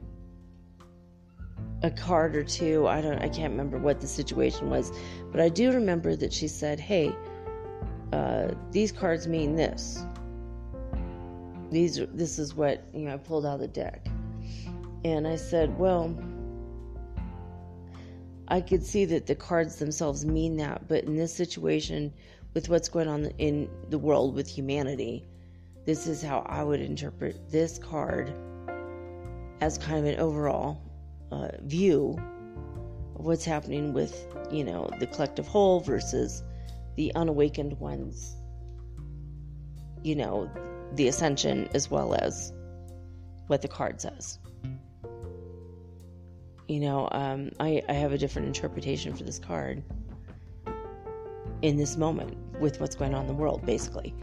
a card or two. I don't. I can't remember what the situation was, but I do remember that she said, "Hey, uh, these cards mean this. These. Are this is what you know. I pulled out of the deck." And I said, Well, I could see that the cards themselves mean that, but in this situation, with what's going on in the world with humanity, this is how I would interpret this card as kind of an overall uh, view of what's happening with, you know, the collective whole versus the unawakened ones, you know, the ascension as well as what the card says you know, um, I, I have a different interpretation for this card in this moment with what's going on in the world, basically.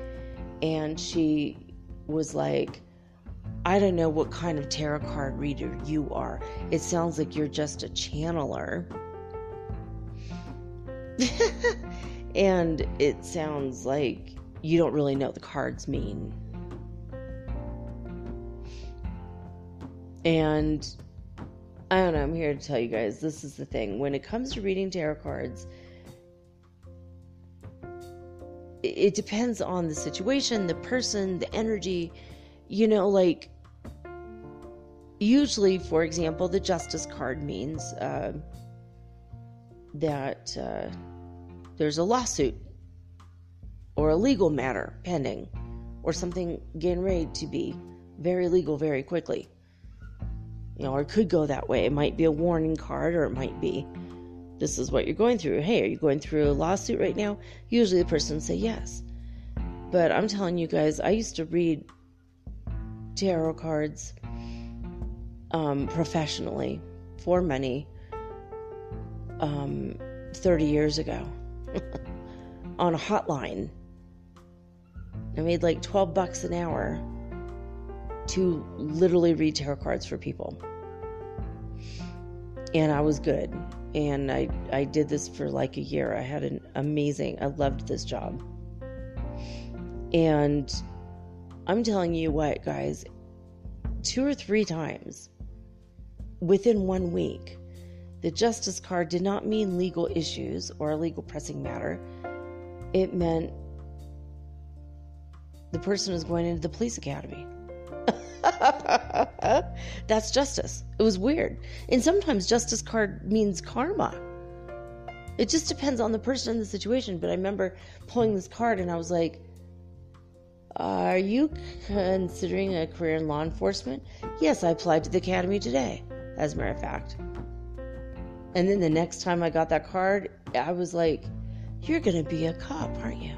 And she was like, I don't know what kind of tarot card reader you are. It sounds like you're just a channeler. and it sounds like you don't really know what the cards mean. And I don't know. I'm here to tell you guys this is the thing. When it comes to reading tarot cards, it depends on the situation, the person, the energy. You know, like, usually, for example, the justice card means uh, that uh, there's a lawsuit or a legal matter pending or something getting ready to be very legal very quickly you know, or it could go that way. It might be a warning card, or it might be, this is what you're going through. Hey, are you going through a lawsuit right now? Usually the person say yes. But I'm telling you guys, I used to read tarot cards um, professionally for money um, 30 years ago on a hotline. I made like 12 bucks an hour to literally read tarot cards for people. And I was good. And I, I did this for like a year. I had an amazing, I loved this job. And I'm telling you what, guys, two or three times within one week, the justice card did not mean legal issues or a legal pressing matter. It meant the person was going into the police academy. That's justice. It was weird. And sometimes justice card means karma. It just depends on the person and the situation. But I remember pulling this card and I was like, Are you considering a career in law enforcement? Yes, I applied to the academy today, as a matter of fact. And then the next time I got that card, I was like, You're going to be a cop, aren't you?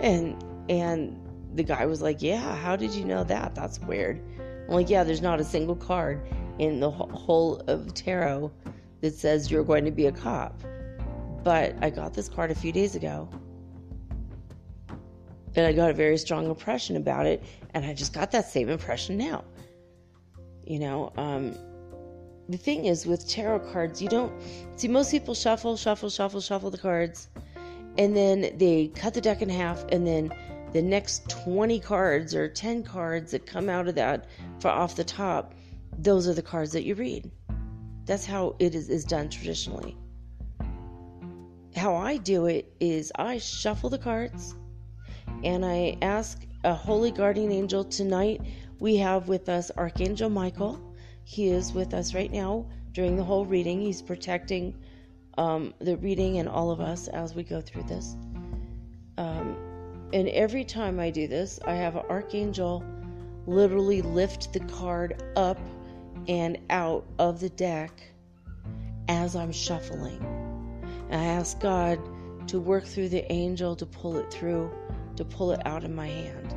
And, and the guy was like, Yeah, how did you know that? That's weird. I'm like, Yeah, there's not a single card in the whole of tarot that says you're going to be a cop. But I got this card a few days ago. And I got a very strong impression about it. And I just got that same impression now. You know, um, the thing is with tarot cards, you don't see most people shuffle, shuffle, shuffle, shuffle the cards, and then they cut the deck in half, and then the next 20 cards or 10 cards that come out of that for off the top, those are the cards that you read. That's how it is, is done traditionally. How I do it is I shuffle the cards and I ask a holy guardian angel tonight. We have with us Archangel Michael. He is with us right now during the whole reading. He's protecting um, the reading and all of us as we go through this. Um, and every time I do this, I have an archangel literally lift the card up and out of the deck as I'm shuffling. And I ask God to work through the angel to pull it through, to pull it out of my hand.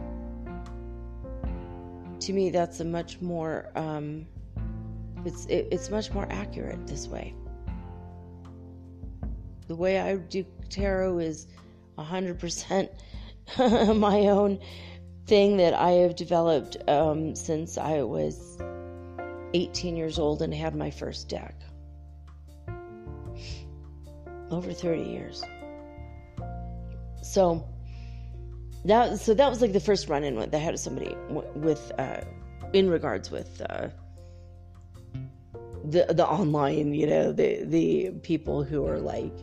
To me, that's a much more, um, it's, it, it's much more accurate this way. The way I do tarot is 100% my own thing that I have developed um, since I was 18 years old and had my first deck. Over 30 years. So that so that was like the first run in with I had somebody with uh, in regards with uh, the the online, you know, the the people who are like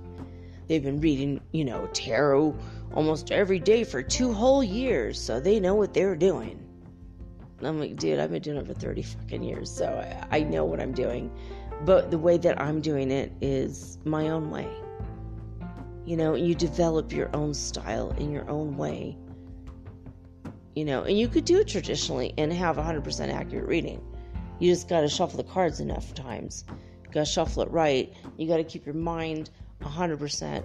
they've been reading, you know, tarot almost every day for two whole years, so they know what they're doing. I'm like, dude, I've been doing it for 30 fucking years, so I, I know what I'm doing. But the way that I'm doing it is my own way. You know, you develop your own style in your own way. You know, and you could do it traditionally and have 100% accurate reading. You just got to shuffle the cards enough times. You got to shuffle it right. You got to keep your mind 100%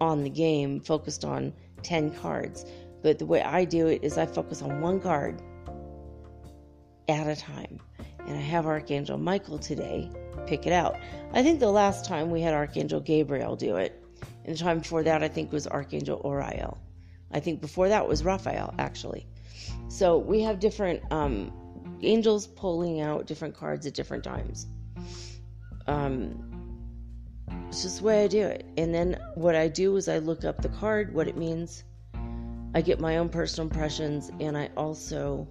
on the game, focused on 10 cards. But the way I do it is I focus on one card at a time. And I have Archangel Michael today pick it out. I think the last time we had Archangel Gabriel do it. And the time before that, I think was Archangel Uriel. I think before that was Raphael, actually. So we have different um, angels pulling out different cards at different times. Um, it's just the way I do it. And then what I do is I look up the card, what it means. I get my own personal impressions, and I also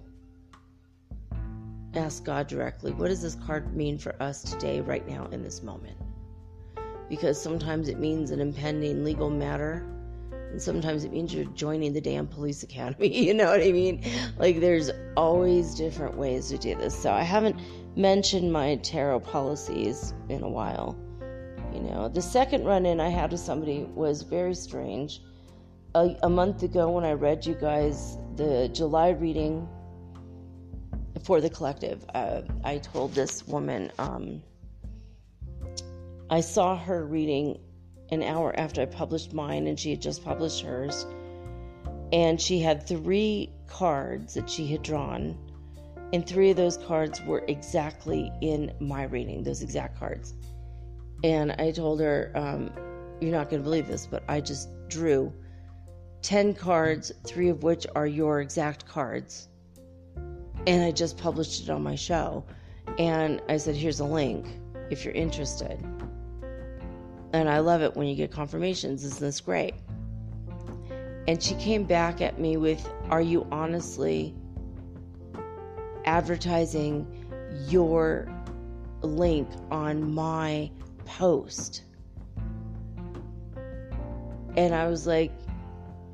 ask God directly, what does this card mean for us today, right now, in this moment? Because sometimes it means an impending legal matter, and sometimes it means you're joining the damn police academy. You know what I mean? Like, there's always different ways to do this. So, I haven't mentioned my tarot policies in a while. You know, the second run in I had with somebody was very strange. A, a month ago, when I read you guys the July reading for the collective, uh, I told this woman um, I saw her reading an hour after I published mine, and she had just published hers. And she had three cards that she had drawn, and three of those cards were exactly in my reading, those exact cards. And I told her, um, You're not going to believe this, but I just drew 10 cards, three of which are your exact cards. And I just published it on my show. And I said, Here's a link if you're interested. And I love it when you get confirmations. Isn't this great? And she came back at me with, Are you honestly advertising your link on my post. And I was like,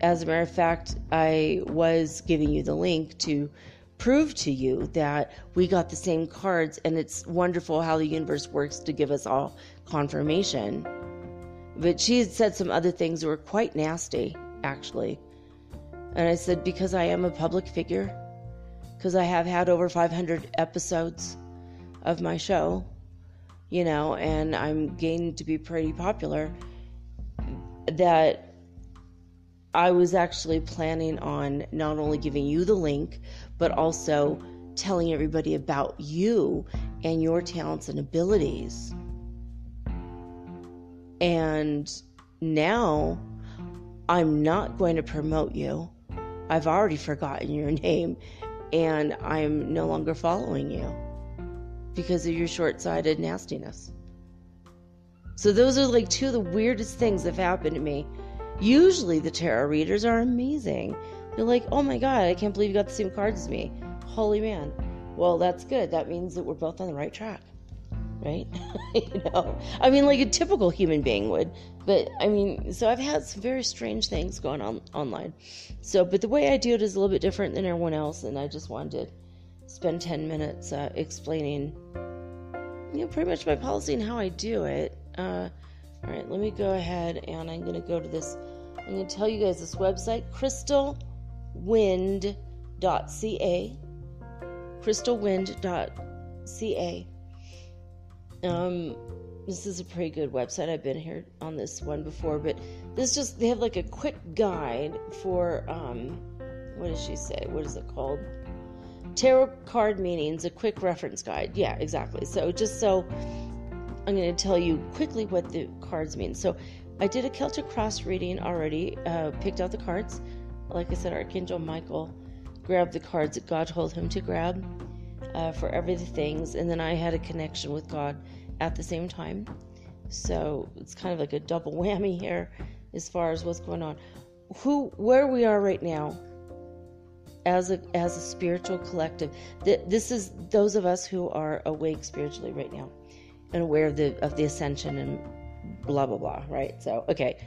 as a matter of fact, I was giving you the link to prove to you that we got the same cards, and it's wonderful how the universe works to give us all confirmation. But she had said some other things that were quite nasty, actually. And I said, because I am a public figure, because I have had over 500 episodes of my show, you know, and I'm gaining to be pretty popular, that I was actually planning on not only giving you the link, but also telling everybody about you and your talents and abilities. And now I'm not going to promote you. I've already forgotten your name and I'm no longer following you because of your short sighted nastiness. So, those are like two of the weirdest things that have happened to me. Usually, the tarot readers are amazing. They're like, oh my god, I can't believe you got the same cards as me. Holy man. Well, that's good. That means that we're both on the right track. Right? you know, I mean, like a typical human being would. But I mean, so I've had some very strange things going on online. So, but the way I do it is a little bit different than everyone else, and I just wanted spend 10 minutes uh, explaining you know pretty much my policy and how I do it. Uh, all right, let me go ahead and I'm going to go to this. I'm going to tell you guys this website, crystalwind.ca. Crystalwind.ca. Um, this is a pretty good website. I've been here on this one before, but this just they have like a quick guide for um, what does she say? What is it called? Tarot card meanings, a quick reference guide. Yeah, exactly. So just so I'm going to tell you quickly what the cards mean. So I did a Celtic Cross reading already, uh, picked out the cards. Like I said, Archangel Michael grabbed the cards that God told him to grab uh, for every things, and then I had a connection with God at the same time. So it's kind of like a double whammy here as far as what's going on. Who, where we are right now, as a as a spiritual collective, this is those of us who are awake spiritually right now, and aware of the of the ascension and blah blah blah. Right. So okay,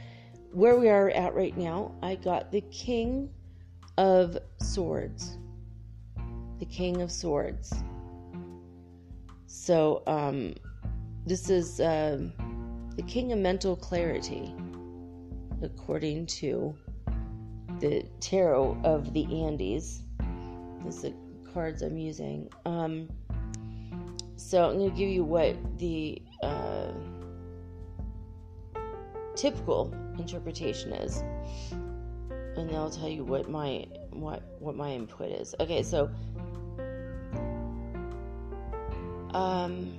where we are at right now, I got the King of Swords. The King of Swords. So um, this is. Uh, the king of mental clarity, according to the tarot of the Andes. This is the cards I'm using. Um, so I'm going to give you what the uh, typical interpretation is, and then I'll tell you what my what what my input is. Okay, so um,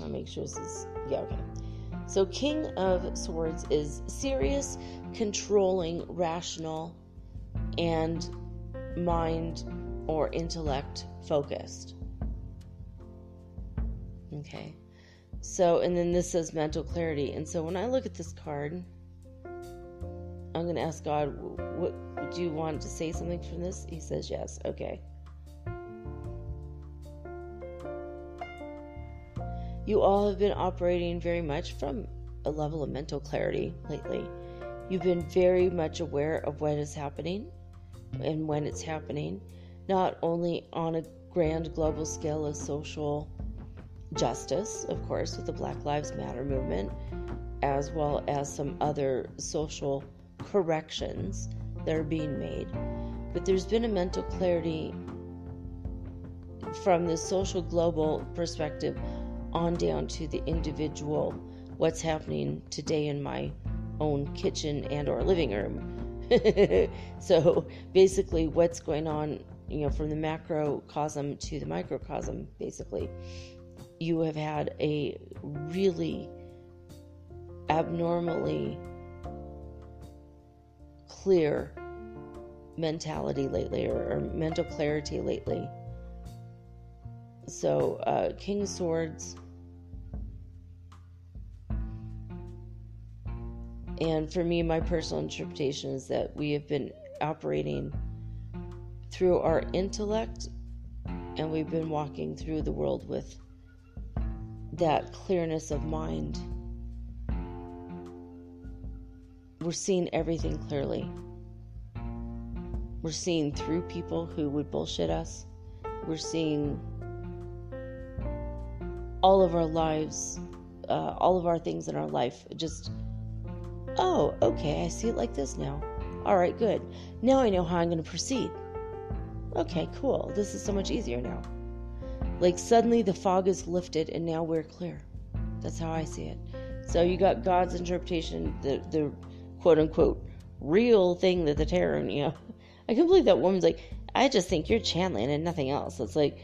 I'll make sure this is yeah okay. So, King of Swords is serious, controlling, rational, and mind or intellect focused. Okay. So, and then this says mental clarity. And so when I look at this card, I'm going to ask God, what do you want to say something from this? He says yes. Okay. You all have been operating very much from a level of mental clarity lately. You've been very much aware of what is happening and when it's happening, not only on a grand global scale of social justice, of course, with the Black Lives Matter movement, as well as some other social corrections that are being made. But there's been a mental clarity from the social global perspective on down to the individual what's happening today in my own kitchen and or living room so basically what's going on you know from the macrocosm to the microcosm basically you have had a really abnormally clear mentality lately or, or mental clarity lately. So uh, king of swords And for me, my personal interpretation is that we have been operating through our intellect and we've been walking through the world with that clearness of mind. We're seeing everything clearly. We're seeing through people who would bullshit us. We're seeing all of our lives, uh, all of our things in our life just Oh, okay, I see it like this now. All right, good. Now I know how I'm going to proceed. Okay, cool. This is so much easier now. Like suddenly the fog is lifted and now we're clear. That's how I see it. So you got God's interpretation, the the quote unquote real thing that the tarot, you know. I can't believe that woman's like, I just think you're channeling and nothing else. It's like,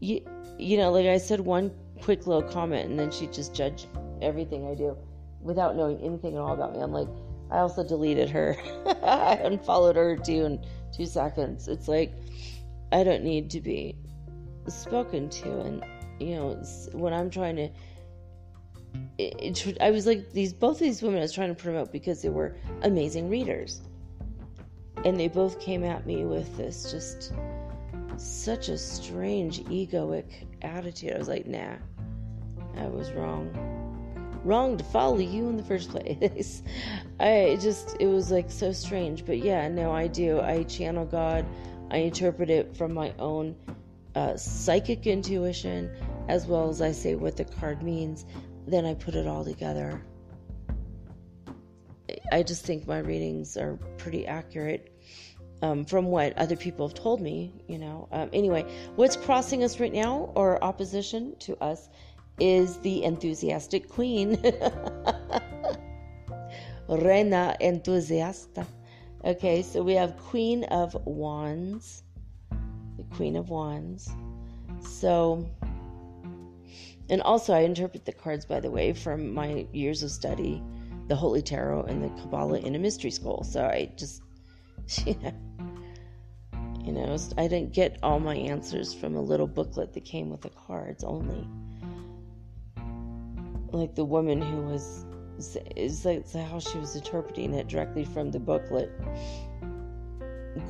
you, you know, like I said one quick little comment and then she just judged everything I do without knowing anything at all about me. I'm like, I also deleted her. I unfollowed her too in two seconds. It's like, I don't need to be spoken to. And, you know, when I'm trying to, it, it, I was like, these, both of these women I was trying to promote because they were amazing readers. And they both came at me with this just such a strange egoic attitude. I was like, nah, I was wrong wrong to follow you in the first place. I just, it was like so strange. But yeah, no, I do. I channel God, I interpret it from my own uh, psychic intuition, as well as I say what the card means. Then I put it all together. I just think my readings are pretty accurate. Um, from what other people have told me, you know. Um, anyway, what's crossing us right now, or opposition to us, is the enthusiastic queen. Reina entusiasta. Okay, so we have Queen of Wands. The Queen of Wands. So, and also I interpret the cards, by the way, from my years of study the Holy Tarot and the Kabbalah in a mystery school. So I just, know, you know, I didn't get all my answers from a little booklet that came with the cards only. Like the woman who was, is like how she was interpreting it directly from the booklet.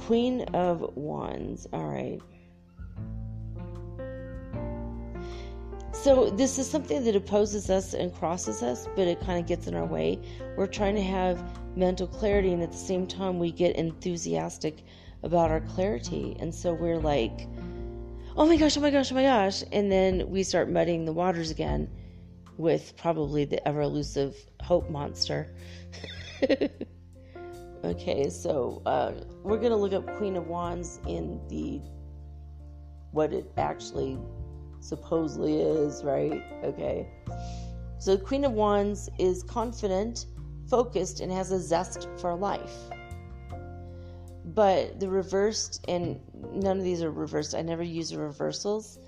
Queen of Wands. All right. So, this is something that opposes us and crosses us, but it kind of gets in our way. We're trying to have mental clarity, and at the same time, we get enthusiastic about our clarity. And so, we're like, oh my gosh, oh my gosh, oh my gosh. And then we start muddying the waters again with probably the ever elusive hope monster. okay, so uh, we're going to look up Queen of Wands in the what it actually supposedly is, right? Okay. So, Queen of Wands is confident, focused, and has a zest for life. But the reversed, and none of these are reversed, I never use reversals,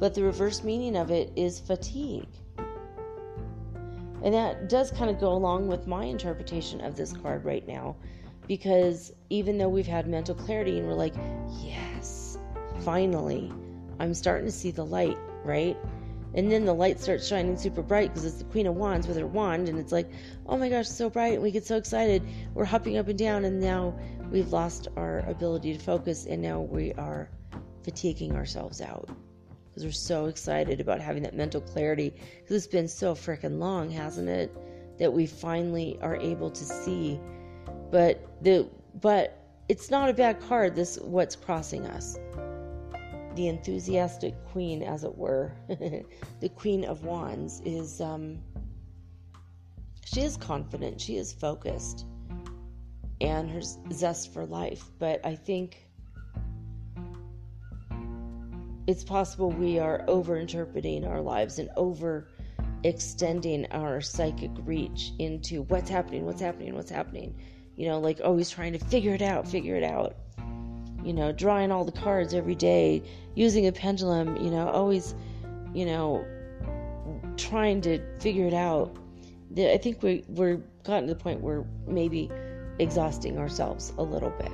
but the reverse meaning of it is fatigue. And that does kind of go along with my interpretation of this card right now, because even though we've had mental clarity and we're like, yes, finally, I'm starting to see the light, right? And then the light starts shining super bright because it's the Queen of Wands with her wand, and it's like, oh my gosh, so bright, and we get so excited. We're hopping up and down, and now we've lost our ability to focus, and now we are fatiguing ourselves out because we're so excited about having that mental clarity because it's been so freaking long, hasn't it? That we finally are able to see. But the but it's not a bad card. This what's crossing us the enthusiastic queen, as it were, the queen of wands, is um, she is confident, she is focused, and her zest for life. But I think it's possible we are over interpreting our lives and over extending our psychic reach into what's happening, what's happening, what's happening. You know, like oh, always trying to figure it out, figure it out you know, drawing all the cards every day, using a pendulum, you know, always, you know, trying to figure it out. I think we, we're gotten to the point where maybe exhausting ourselves a little bit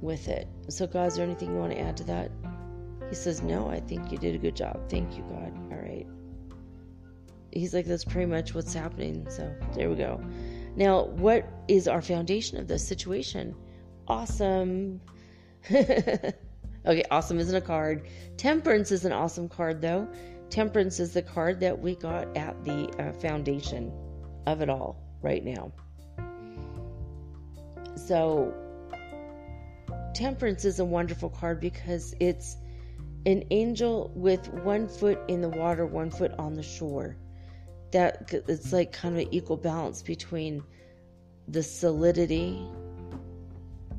with it. So, God, is there anything you want to add to that? He says, No, I think you did a good job. Thank you, God. All right. He's like, That's pretty much what's happening. So, there we go. Now, what is our foundation of this situation? Awesome. okay, awesome isn't a card. Temperance is an awesome card, though. Temperance is the card that we got at the uh, foundation of it all right now. So, Temperance is a wonderful card because it's an angel with one foot in the water, one foot on the shore. That it's like kind of an equal balance between the solidity,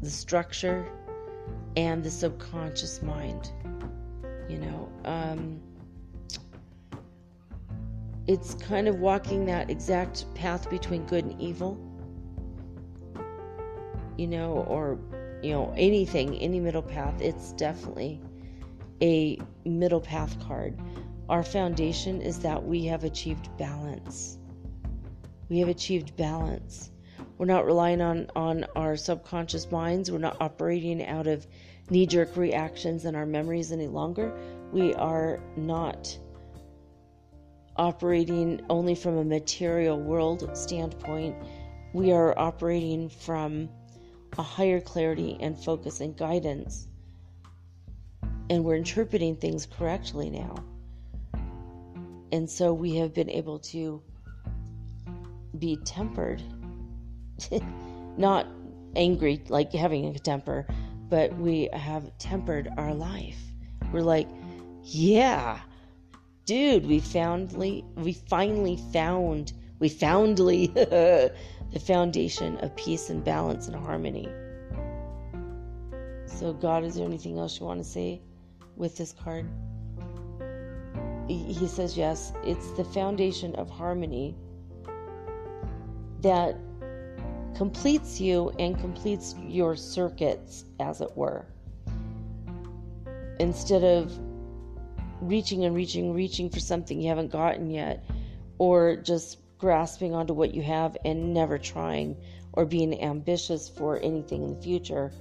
the structure, and the subconscious mind. You know, um, it's kind of walking that exact path between good and evil. You know, or, you know, anything, any middle path. It's definitely a middle path card. Our foundation is that we have achieved balance. We have achieved balance. We're not relying on, on our subconscious minds. We're not operating out of knee jerk reactions and our memories any longer. We are not operating only from a material world standpoint. We are operating from a higher clarity and focus and guidance. And we're interpreting things correctly now. And so we have been able to be tempered, not angry, like having a temper, but we have tempered our life. We're like, yeah, dude, we foundly, we finally found, we foundly the foundation of peace and balance and harmony. So, God, is there anything else you want to say with this card? He says, yes, it's the foundation of harmony that completes you and completes your circuits, as it were. Instead of reaching and reaching, reaching for something you haven't gotten yet, or just grasping onto what you have and never trying or being ambitious for anything in the future.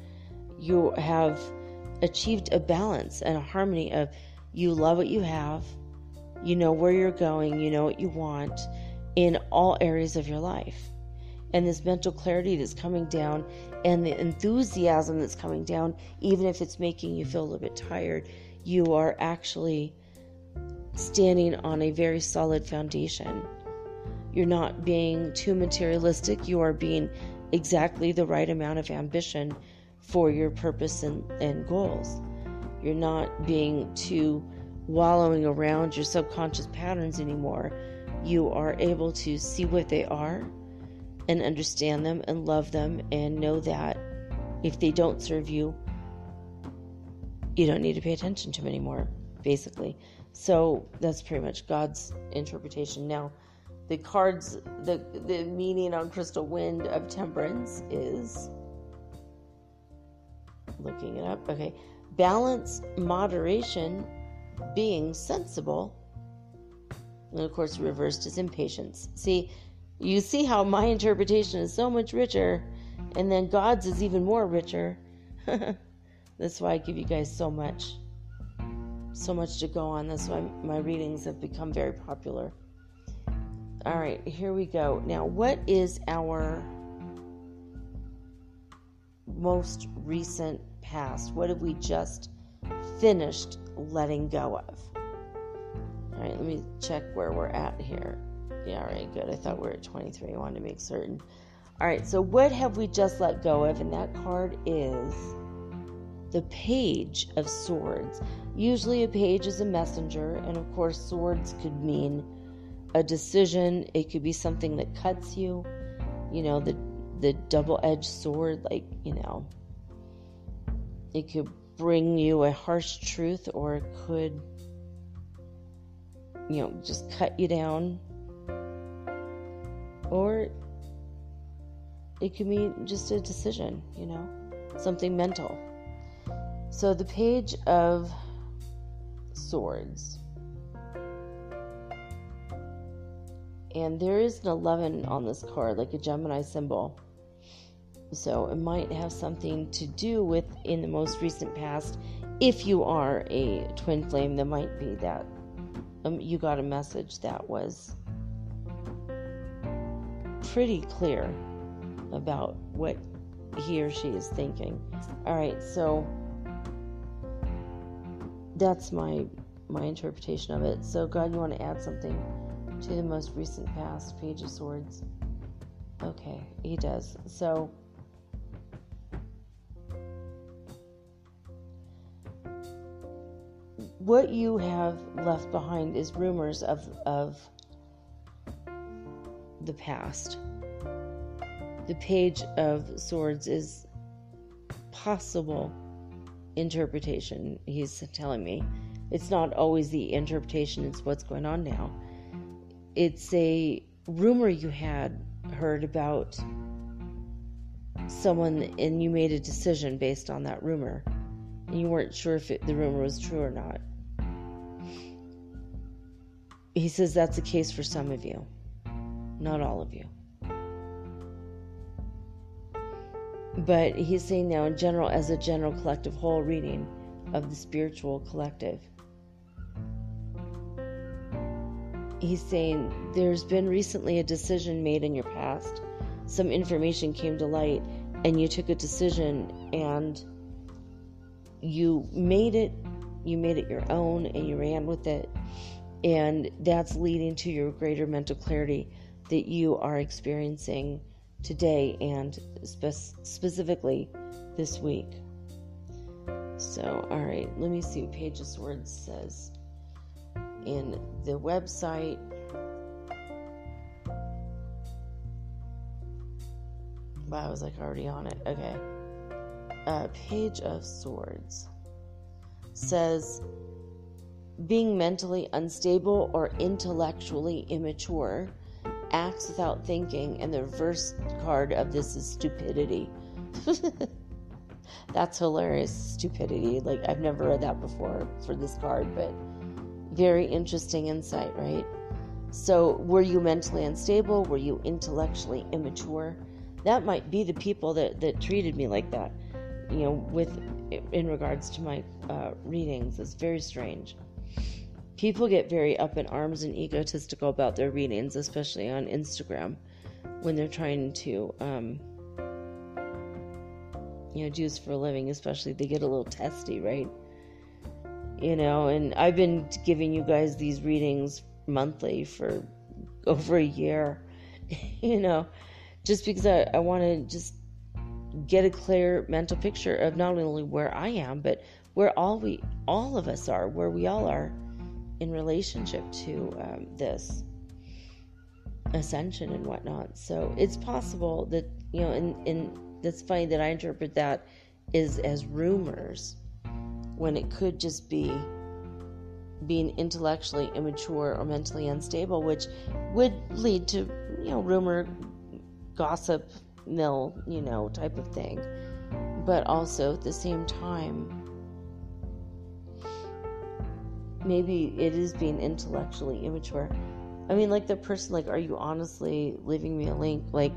You have achieved a balance and a harmony of you love what you have, you know where you're going, you know what you want in all areas of your life. And this mental clarity that's coming down and the enthusiasm that's coming down, even if it's making you feel a little bit tired, you are actually standing on a very solid foundation. You're not being too materialistic, you are being exactly the right amount of ambition for your purpose and, and goals. You're not being too wallowing around your subconscious patterns anymore. You are able to see what they are and understand them and love them and know that if they don't serve you, you don't need to pay attention to them anymore, basically. So that's pretty much God's interpretation. Now, the cards, the the meaning on crystal wind of temperance is looking it up. Okay, balance, moderation, being sensible, and of course, reversed is impatience. See, you see how my interpretation is so much richer, and then God's is even more richer. That's why I give you guys so much so much to go on. That's why my readings have become very popular. All right, here we go. Now, what is our most recent past? What have we just finished letting go of? All right, let me check where we're at here. Yeah, all right, good. I thought we were at 23. I wanted to make certain. All right, so what have we just let go of? And that card is the Page of Swords. Usually, a page is a messenger, and of course, swords could mean a decision. It could be something that cuts you, you know, the the double-edged sword, like you know. It could bring you a harsh truth, or it could, you know, just cut you down, or it could mean just a decision, you know, something mental. So the page of swords. And there is an 11 on this card, like a Gemini symbol. So it might have something to do with in the most recent past. If you are a twin flame, there might be that um, you got a message that was pretty clear about what he or she is thinking. All right, so that's my my interpretation of it. So God, you want to add something to the most recent past page of swords? Okay, he does. So what you have left behind is rumors of of the past. The page of swords is possible interpretation, he's telling me. It's not always the interpretation, it's what's going on now. It's a rumor you had heard about someone and you made a decision based on that rumor. And you weren't sure if it, the rumor was true or not. He says that's the case for some of you, not all of you. But he's saying now, in general, as a general collective whole reading of the spiritual collective, he's saying there's been recently a decision made in your past. Some information came to light, and you took a decision and you made it you made it your own and you ran with it and that's leading to your greater mental clarity that you are experiencing today and spe- specifically this week. So, all right, let me see what Page of Swords says in the website. Wow, I was like already on it. Okay. Uh, Page of Swords says being mentally unstable or intellectually immature acts without thinking, and the reverse card of this is stupidity. That's hilarious, stupidity. Like, I've never read that before for this card, but very interesting insight, right? So, were you mentally unstable? Were you intellectually immature? That might be the people that, that treated me like that, you know, with in regards to my uh, readings. It's very strange. People get very up in arms and egotistical about their readings, especially on Instagram, when they're trying to, um, you know, do this for a living. Especially, they get a little testy, right? You know, and I've been giving you guys these readings monthly for over a year, you know, just because I, I want to just get a clear mental picture of not only where I am, but where all we, all of us are, where we all are in relationship to um, this ascension and whatnot. So it's possible that, you know, and, and that's funny that I interpret that is as rumors when it could just be being intellectually immature or mentally unstable, which would lead to, you know, rumor, gossip, mill, you know, type of thing. But also at the same time, maybe it is being intellectually immature. I mean, like the person, like, are you honestly leaving me a link? Like,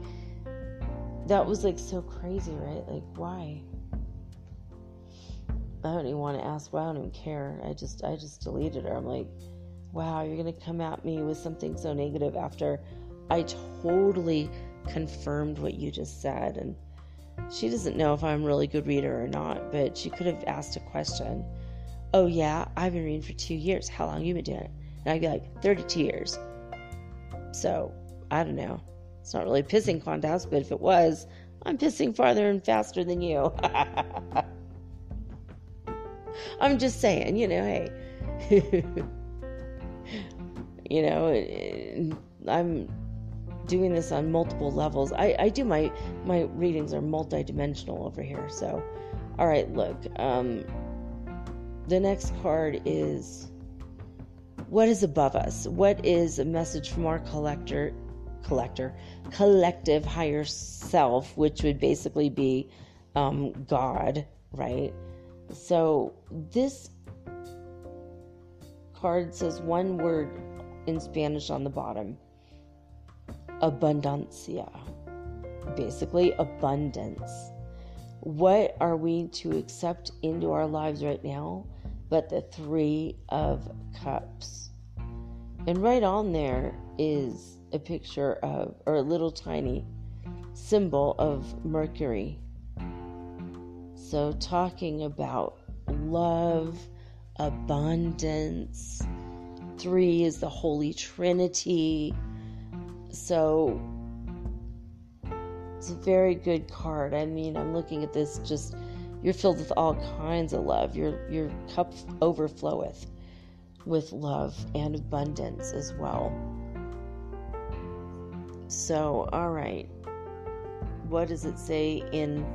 that was like so crazy, right? Like, why? I don't even want to ask why. I don't even care. I just I just deleted her. I'm like, wow, you're gonna come at me with something so negative after I totally confirmed what you just said. And she doesn't know if I'm a really good reader or not, but she could have asked a question. Oh yeah, I've been reading for two years. How long you been doing it? And I'd be like, 32 years. So I don't know. It's not really pissing contest, but if it was, I'm pissing farther and faster than you. I'm just saying, you know, hey. you know, I'm doing this on multiple levels. I, I do my my readings are multidimensional over here. So, all right, look. Um, the next card is what is above us. What is a message from our collector, collector, collective higher self, which would basically be um, God, right? So this card says one word in Spanish on the bottom abundancia. Basically, abundance. What are we to accept into our lives right now but the Three of Cups? And right on there is a picture of, or a little tiny symbol of Mercury so, talking about love, abundance. Three is the Holy Trinity. So, it's a very good card. I mean, I'm looking at this just you're filled with all kinds of love. Your your cup overfloweth with love and abundance as well. So, all right. What does it say in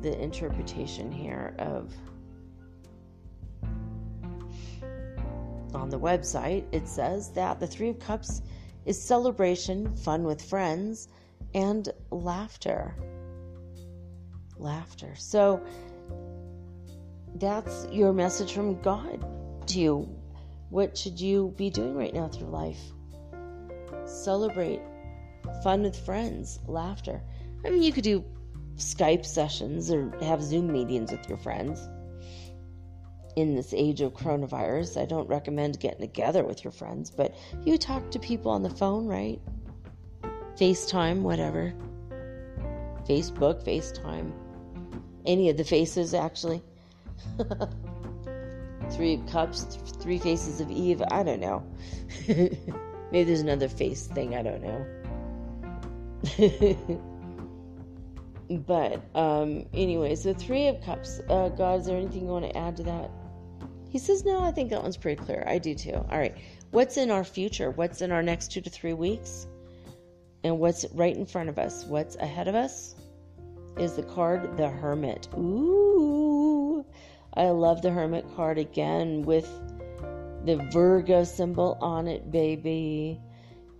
the interpretation here of on the website it says that the three of cups is celebration fun with friends and laughter laughter so that's your message from god to you what should you be doing right now through life celebrate fun with friends laughter i mean you could do Skype sessions or have Zoom meetings with your friends. In this age of coronavirus, I don't recommend getting together with your friends, but you talk to people on the phone, right? FaceTime, whatever. Facebook, FaceTime. Any of the faces, actually. three cups, three faces of Eve. I don't know. Maybe there's another face thing. I don't know. But um, anyways, the Three of Cups. Uh, God, is there anything you want to add to that? He says, No, I think that one's pretty clear. I do too. All right. What's in our future? What's in our next two to three weeks? And what's right in front of us? What's ahead of us? Is the card the Hermit. Ooh. I love the Hermit card again with the Virgo symbol on it, baby.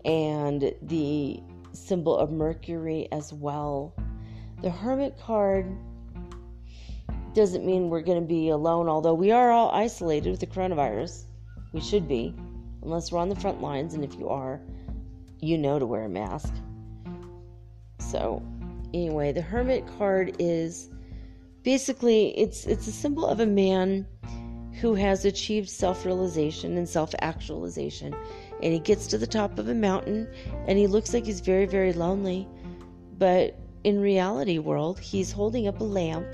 And the symbol of Mercury as well. The Hermit card doesn't mean we're going to be alone, although we are all isolated with the coronavirus. We should be. unless we're on the front lines, and if you are, you know to wear a mask. So, anyway, the Hermit card is basically it's it's a symbol of a man who has achieved self-realization and self-actualization. And he gets to the top of a mountain and he looks like he's very very lonely. But in reality world he's holding up a lamp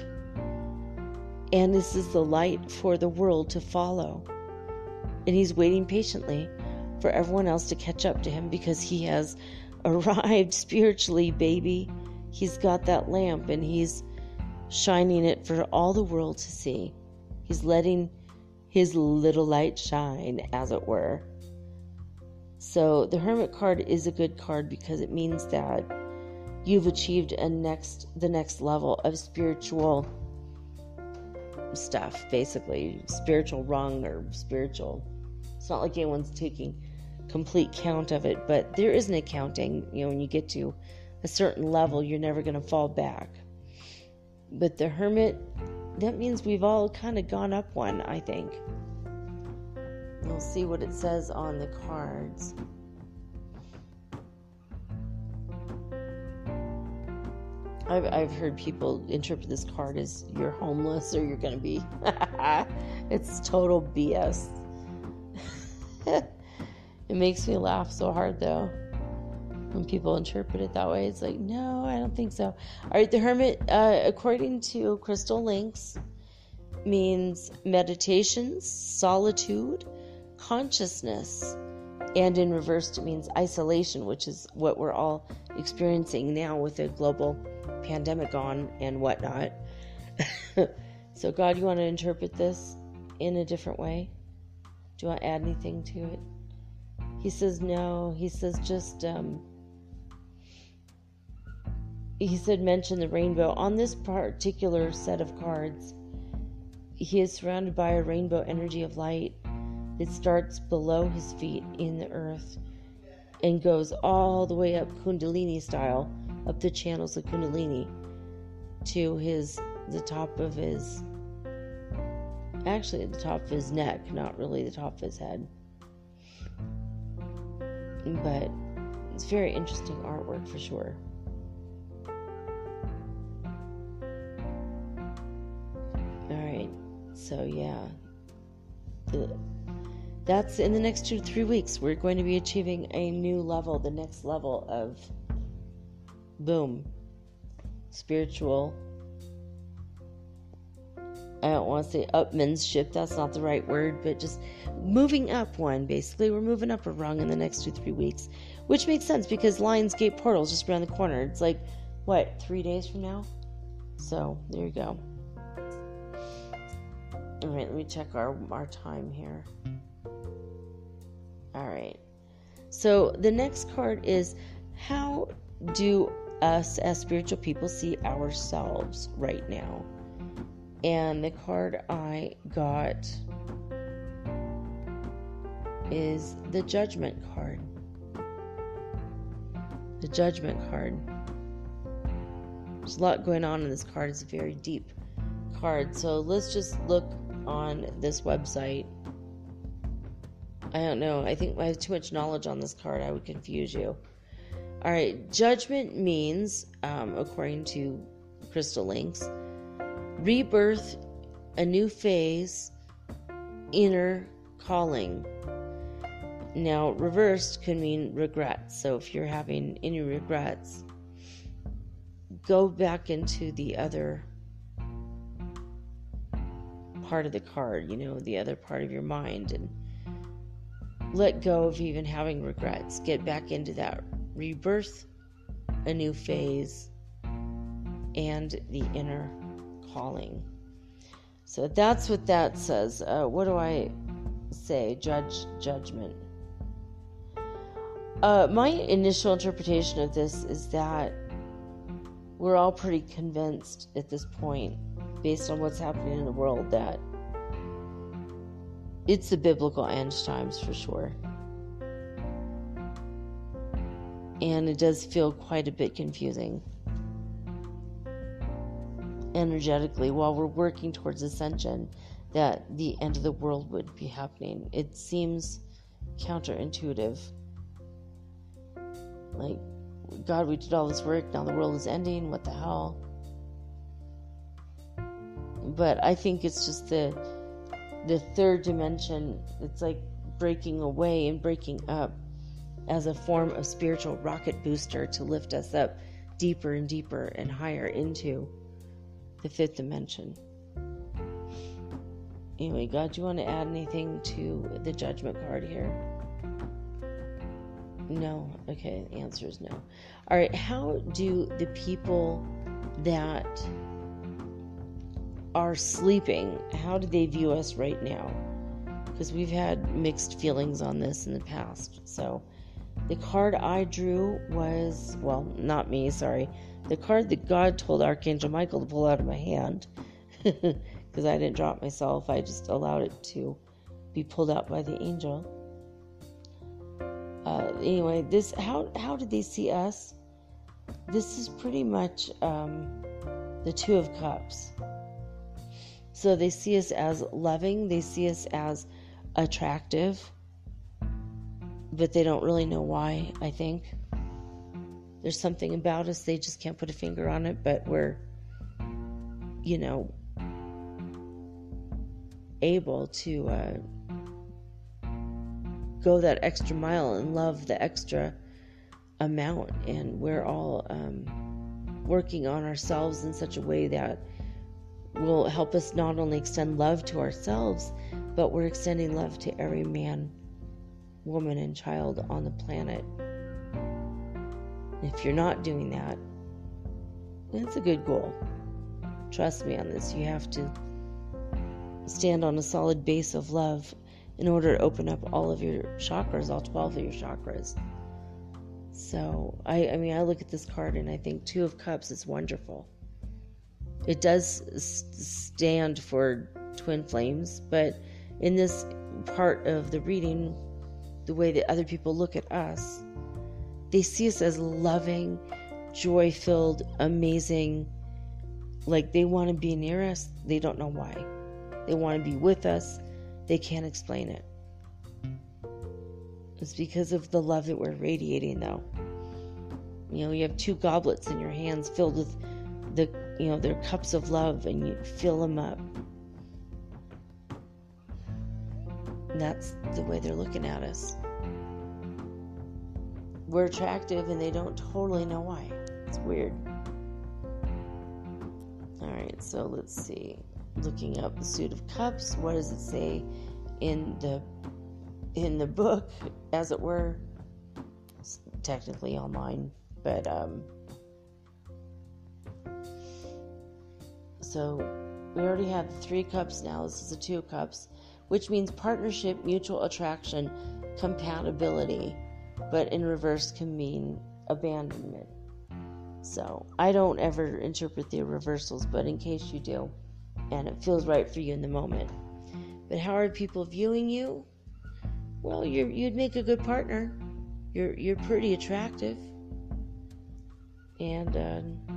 and this is the light for the world to follow. And he's waiting patiently for everyone else to catch up to him because he has arrived spiritually baby he's got that lamp and he's shining it for all the world to see. He's letting his little light shine as it were. So the hermit card is a good card because it means that you've achieved a next the next level of spiritual stuff basically. Spiritual rung or spiritual. It's not like anyone's taking complete count of it but there is an accounting you know when you get to a certain level you're never going to fall back but the hermit that means we've all kind of gone up one i think We'll see what it says on the cards. I've, I've heard people interpret this card as you're homeless or you're going to be. it's total BS. it makes me laugh so hard though when people interpret it that way. It's like, no, I don't think so. All right, the Hermit, uh, according to Crystal Links, means meditations, solitude, consciousness. And in reverse, it means isolation, which is what we're all experiencing now with the global pandemic on and whatnot. so, God, you want to interpret this in a different way? Do you want to add anything to it? He says, no. He says, just, um, he said, mention the rainbow. On this particular set of cards, he is surrounded by a rainbow energy of light that starts below his feet in the earth and goes all the way up Kundalini style, up the channels of Kundalini to his the top of his actually the top of his neck, not really the top of his head. But it's very interesting artwork for sure. All right. So yeah. That's in the next two to three weeks. We're going to be achieving a new level, the next level of boom, spiritual. I don't want to say upmanship, that's not the right word, but just moving up one, basically. We're moving up a rung in the next two, three weeks, which makes sense because Lionsgate Portal is just around the corner. It's like, what, three days from now? So, there you go. All right, let me check our, our time here. All right. So the next card is how do us as spiritual people see ourselves right now? And the card I got is the judgment card. The judgment card. There's a lot going on in this card. It's a very deep card. So let's just look on this website I don't know. I think I have too much knowledge on this card. I would confuse you. All right. Judgment means, um, according to Crystal Links, rebirth, a new phase, inner calling. Now, reversed could mean regrets. So if you're having any regrets, go back into the other part of the card, you know, the other part of your mind and let go of even having regrets. Get back into that rebirth, a new phase, and the inner calling. So that's what that says. Uh, what do I say? Judge, judgment. Uh, my initial interpretation of this is that we're all pretty convinced at this point, based on what's happening in the world, that it's the biblical end times for sure. And it does feel quite a bit confusing energetically while we're working towards ascension that the end of the world would be happening. It seems counterintuitive. Like, God, we did all this work, now the world is ending, what the hell? But I think it's just the the third dimension, it's like breaking away and breaking up as a form of spiritual rocket booster to lift us up deeper and deeper and higher into the fifth dimension. Anyway, God, do you want to add anything to the judgment card here? No. Okay, the answer is no. All right, how do the people that are sleeping, how do they view us right now? Because we've had mixed feelings on this in the past. So, the card I drew was, well, not me, sorry. The card that God told Archangel Michael to pull out of my hand, because I didn't it myself, I just allowed it to be pulled out by the angel. Uh, anyway, this how how did they see us? This is pretty much um, the Two of Cups. So they see us as loving, they see us as attractive, but they don't really know why, I think. There's something about us, they just can't put a finger on it, but we're, you know, able to uh, go that extra mile and love the extra amount. And we're all um, working on ourselves in such a way that will help us not only extend love to ourselves, but we're extending love to every man woman and child on the planet. If you're not doing that, it's a good goal. Trust me on this. You have to stand on a solid base of love in order to open up all of your chakras, all 12 of your chakras. So, I, I mean, I look at this card and I think Two of Cups is wonderful. It does stand for twin flames, but in this part of the reading, the way that other people look at us. They see us as loving, joy filled, amazing. Like they want to be near us, they don't know why. They want to be with us, they can't explain it. It's because of the love that we're radiating, though. You know, you have two goblets in your hands filled with the, you know, their cups of love, and you fill them up. And that's the way they're looking at us. We're attractive and they don't totally know why. It's weird. Alright, so let's see. Looking up the suit of cups, what does it say in the in the book, as it were? It's technically online, but um so we already have three cups now. This is a two cups which means partnership, mutual attraction, compatibility, but in reverse can mean abandonment. So I don't ever interpret the reversals, but in case you do, and it feels right for you in the moment. But how are people viewing you? Well, you would make a good partner. You're you're pretty attractive, and uh,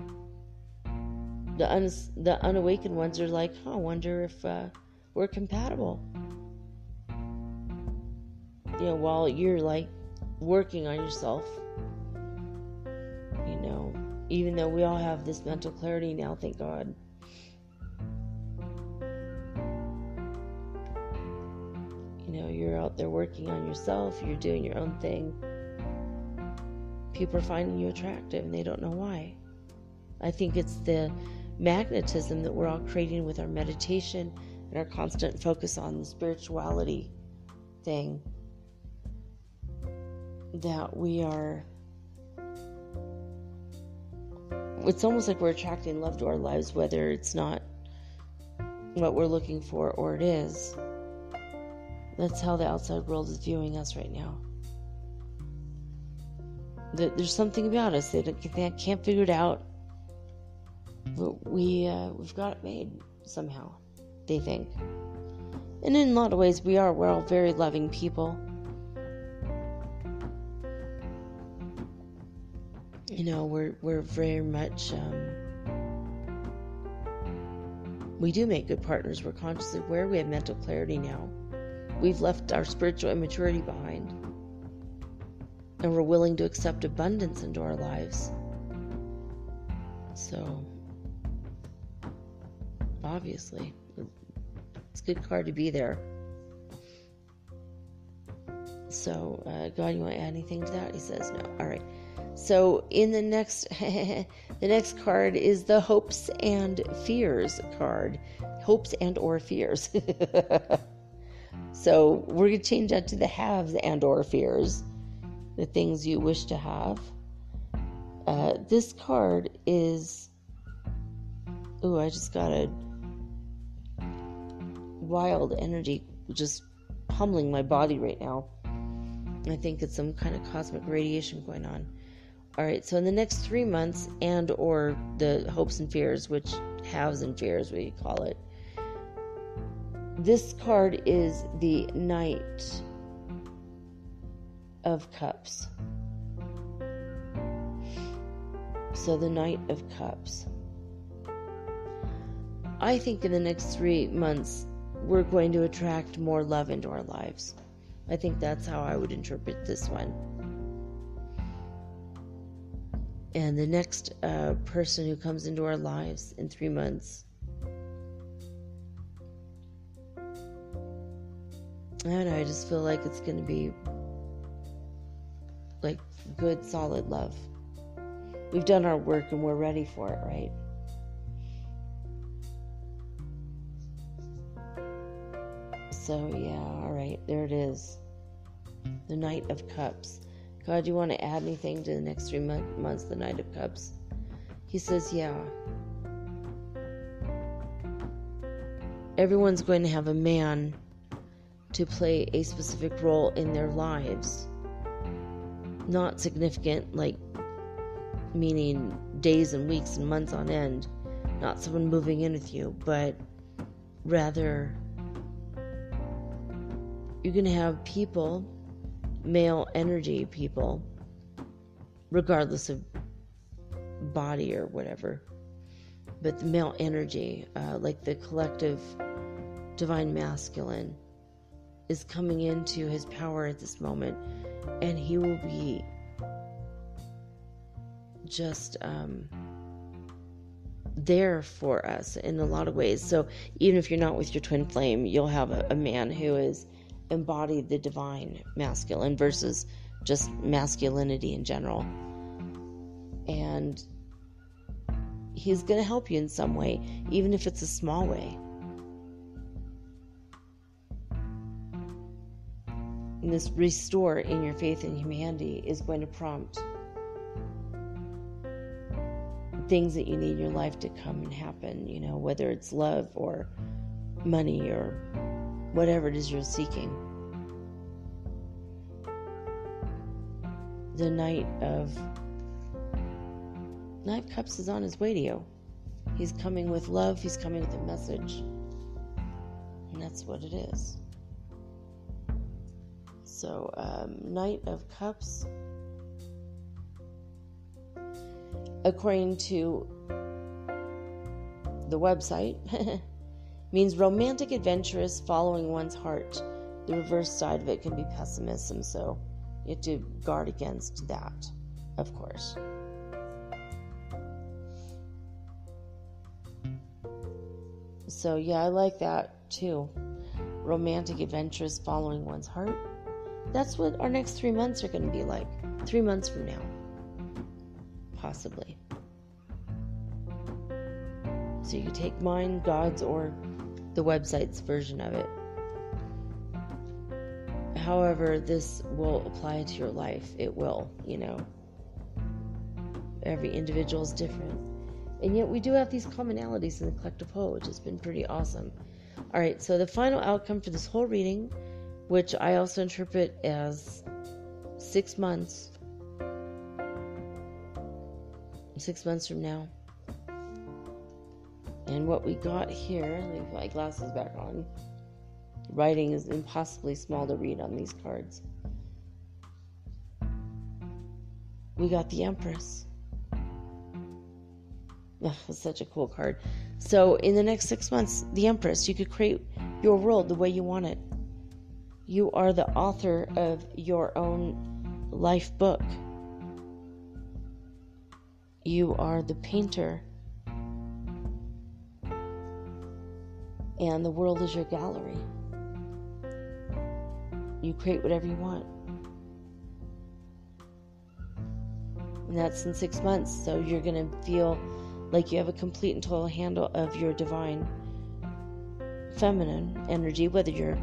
the un, the unawakened ones are like, I wonder if uh, we're compatible you know, while you're like working on yourself, you know, even though we all have this mental clarity now, thank God. You know, you're out there working on yourself, you're doing your own thing. People are finding you attractive and they don't know why. I think it's the magnetism that we're all creating with our meditation and our constant focus on the spirituality thing that we are it's almost like we're attracting love to our lives whether it's not what we're looking for or it is. That's how the outside world is viewing us right now. There's something about us that they can't figure it out but we uh, we've got it made somehow they think. And in a lot of ways we are. We're all very loving people. You know we're we're very much um, we do make good partners. We're consciously aware we have mental clarity now. We've left our spiritual immaturity behind. And we're willing to accept abundance into our lives. So, obviously, it's a good card to be there. So, uh, God, you want to add anything to that? He says no. All right. So, in the next, the next card is the hopes and fears card. Hopes and or fears. so, we're going to change that to the haves and or fears, the things you wish to have. Uh, this card is. Oh, I just got a wild energy just pummeling my body right now. I think it's some kind of cosmic radiation going on. All right, so in the next three months, and or the hopes and fears, which haves and fears, we call it. This card is the Knight of Cups. So the Knight of Cups. I think in the next three months, we're going to attract more love into our lives. I think that's how I would interpret this one. And the next uh, person who comes into our lives in three months. I don't know, I just feel like it's going to be like good, solid love. We've done our work and we're ready for it, right? So, yeah, all right, there it is. The Knight of Cups. God, do you want to add anything to the next three months, the Knight of Cups? He says, yeah. Everyone's going to have a man to play a specific role in their lives. Not significant, like meaning days and weeks and months on end, not someone moving in with you, but rather you're going to have people, male energy people, regardless of body or whatever, but the male energy, uh, like the collective divine masculine, is coming into his power at this moment, and he will be just um, there for us in a lot of ways. So even if you're not with your twin flame, you'll have a, a man who is embody the divine masculine versus just masculinity in general. And he's going to help you in some way, even if it's a small way. And this restore in your faith in humanity is going to prompt things that you need in your life to come and happen, you know, whether it's love or money or whatever it is you're seeking. The Knight of Knight Cups is on his way to you. He's coming with love, he's coming with a message. And that's what it is. So, um, Knight of Cups, according to the website, means romantic, adventurous, following one's heart. The reverse side of it can be pessimism, so you have to guard against that, of course. So, yeah, I like that too. Romantic, adventurous, following one's heart. That's what our next three months are going to be like. Three months from now. Possibly. So you can take mine, God's, or the website's version of it. However, this will apply to your life. It will, you know. Every individual is different. And yet we do have these commonalities in the collective whole, which has been pretty awesome. All right, so the final outcome for this whole reading, which I also interpret as six months, six months from now, and what we got here, put my glasses back on. Writing is impossibly small to read on these cards. We got the Empress. That's such a cool card. So, in the next six months, the Empress, you could create your world the way you want it. You are the author of your own life book. You are the painter. And the world is your gallery. You create whatever you want. And that's in six months. So you're going to feel like you have a complete and total handle of your divine feminine energy, whether you're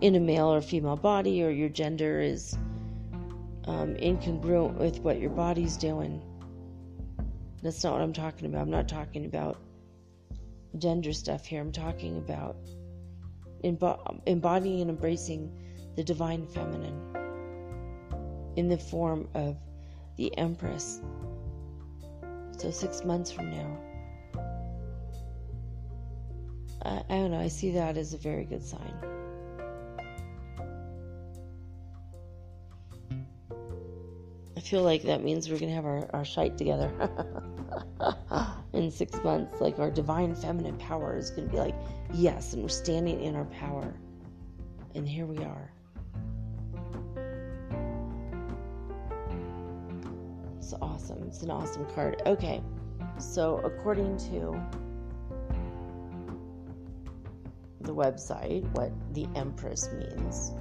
in a male or female body or your gender is um, incongruent with what your body's doing. That's not what I'm talking about. I'm not talking about gender stuff here. I'm talking about embo- embodying and embracing the divine feminine in the form of the Empress. So, six months from now, I, I don't know, I see that as a very good sign. I feel like that means we're going to have our, our shite together in six months. Like our divine feminine power is going to be like, yes, and we're standing in our power. And here we are. It's awesome. It's an awesome card. Okay, so according to the website, what the Empress means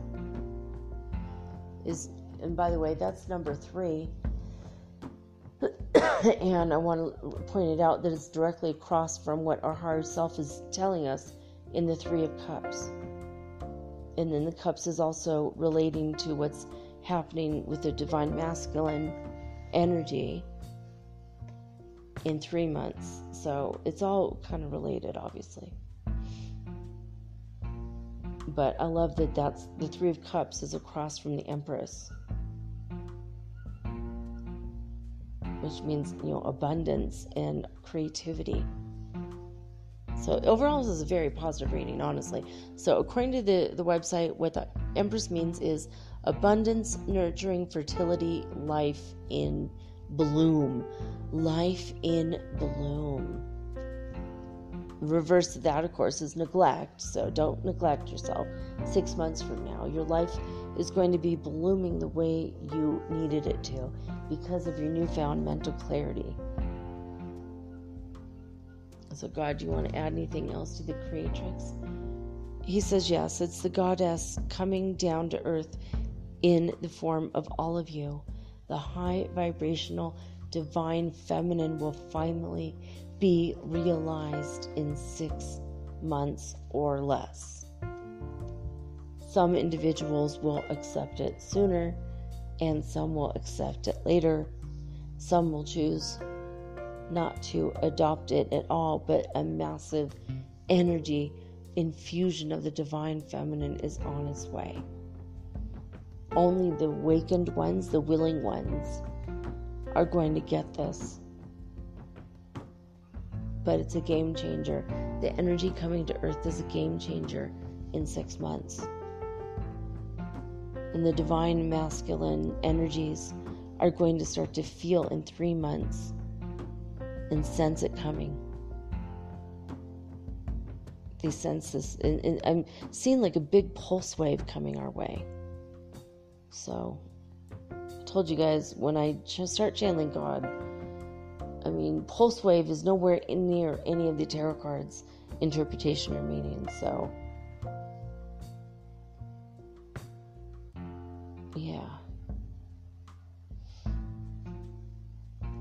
is and by the way, that's number three. and I want to point it out that it's directly across from what our higher self is telling us in the Three of Cups. And then the Cups is also relating to what's happening with the divine masculine energy in three months. So it's all kind of related, obviously. But I love that that's the Three of Cups is across from the Empress. Which means you know abundance and creativity. So overall, this is a very positive reading, honestly. So according to the the website, what the Empress means is abundance, nurturing, fertility, life in bloom, life in bloom. Reverse of that, of course, is neglect. So don't neglect yourself. Six months from now, your life is going to be blooming the way you needed it to because of your newfound mental clarity. So, God, do you want to add anything else to the creatrix? He says, Yes, it's the goddess coming down to earth in the form of all of you. The high vibrational divine feminine will finally be realized in six months or less. Some individuals will accept it sooner, and some will accept it later. Some will choose not to adopt it at all, but a massive energy infusion of the divine feminine is on its way. Only the awakened ones, the willing ones, are going to get this but it's a game changer. The energy coming to Earth is a game changer in six months. And the divine masculine energies are going to start to feel in three months and sense it coming. They sense this, and, and I'm seeing like a big pulse wave coming our way. So, I told you guys when I start channeling God, I mean, Pulse Wave is nowhere in near any of the tarot cards interpretation or meaning, so. Yeah.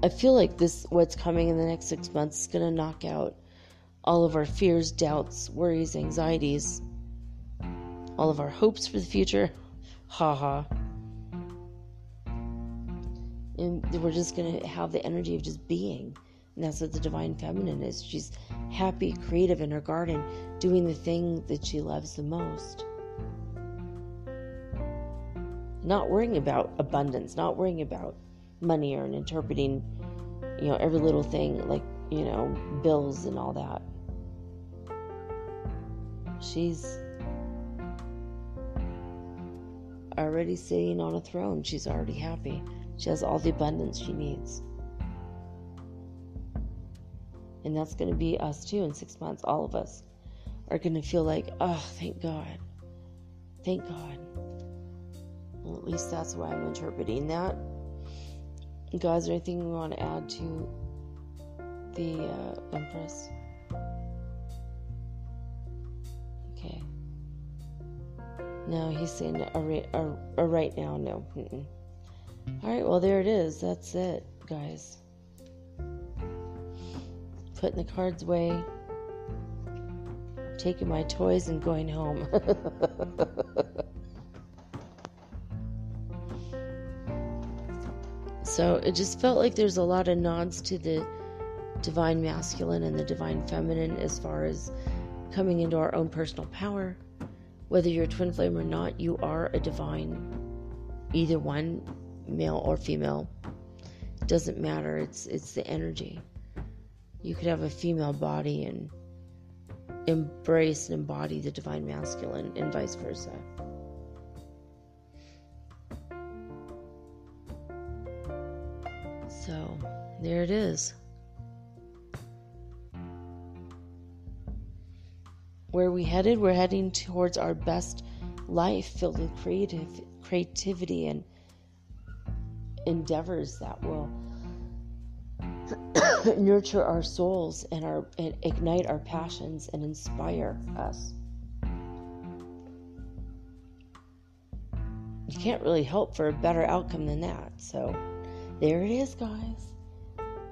I feel like this, what's coming in the next six months, is going to knock out all of our fears, doubts, worries, anxieties, all of our hopes for the future. Ha ha and we're just going to have the energy of just being. And that's what the divine feminine is. She's happy, creative in her garden, doing the thing that she loves the most. Not worrying about abundance, not worrying about money or interpreting, you know, every little thing like, you know, bills and all that. She's already sitting on a throne. She's already happy. She has all the abundance she needs. And that's going to be us too in six months. All of us are going to feel like, oh, thank God. Thank God. At least that's why I'm interpreting that. Guys, anything we want to add to the uh, Empress? Okay. No, he's saying a, right, a, a right now, no. Mm-mm. All right, well, there it is. That's it, guys. Putting the cards away, taking my toys, and going home. so it just felt like there's a lot of nods to the divine masculine and the divine feminine as far as coming into our own personal power. Whether you're a twin flame or not, you are a divine, either one, male or female. Doesn't matter. It's it's the energy. You could have a female body and embrace and embody the divine masculine and vice versa. So, there it is. Where we headed? We're heading towards our best life filled with creative creativity and endeavors that will nurture our souls and our and ignite our passions and inspire us. You can't really hope for a better outcome than that. So there it is, guys.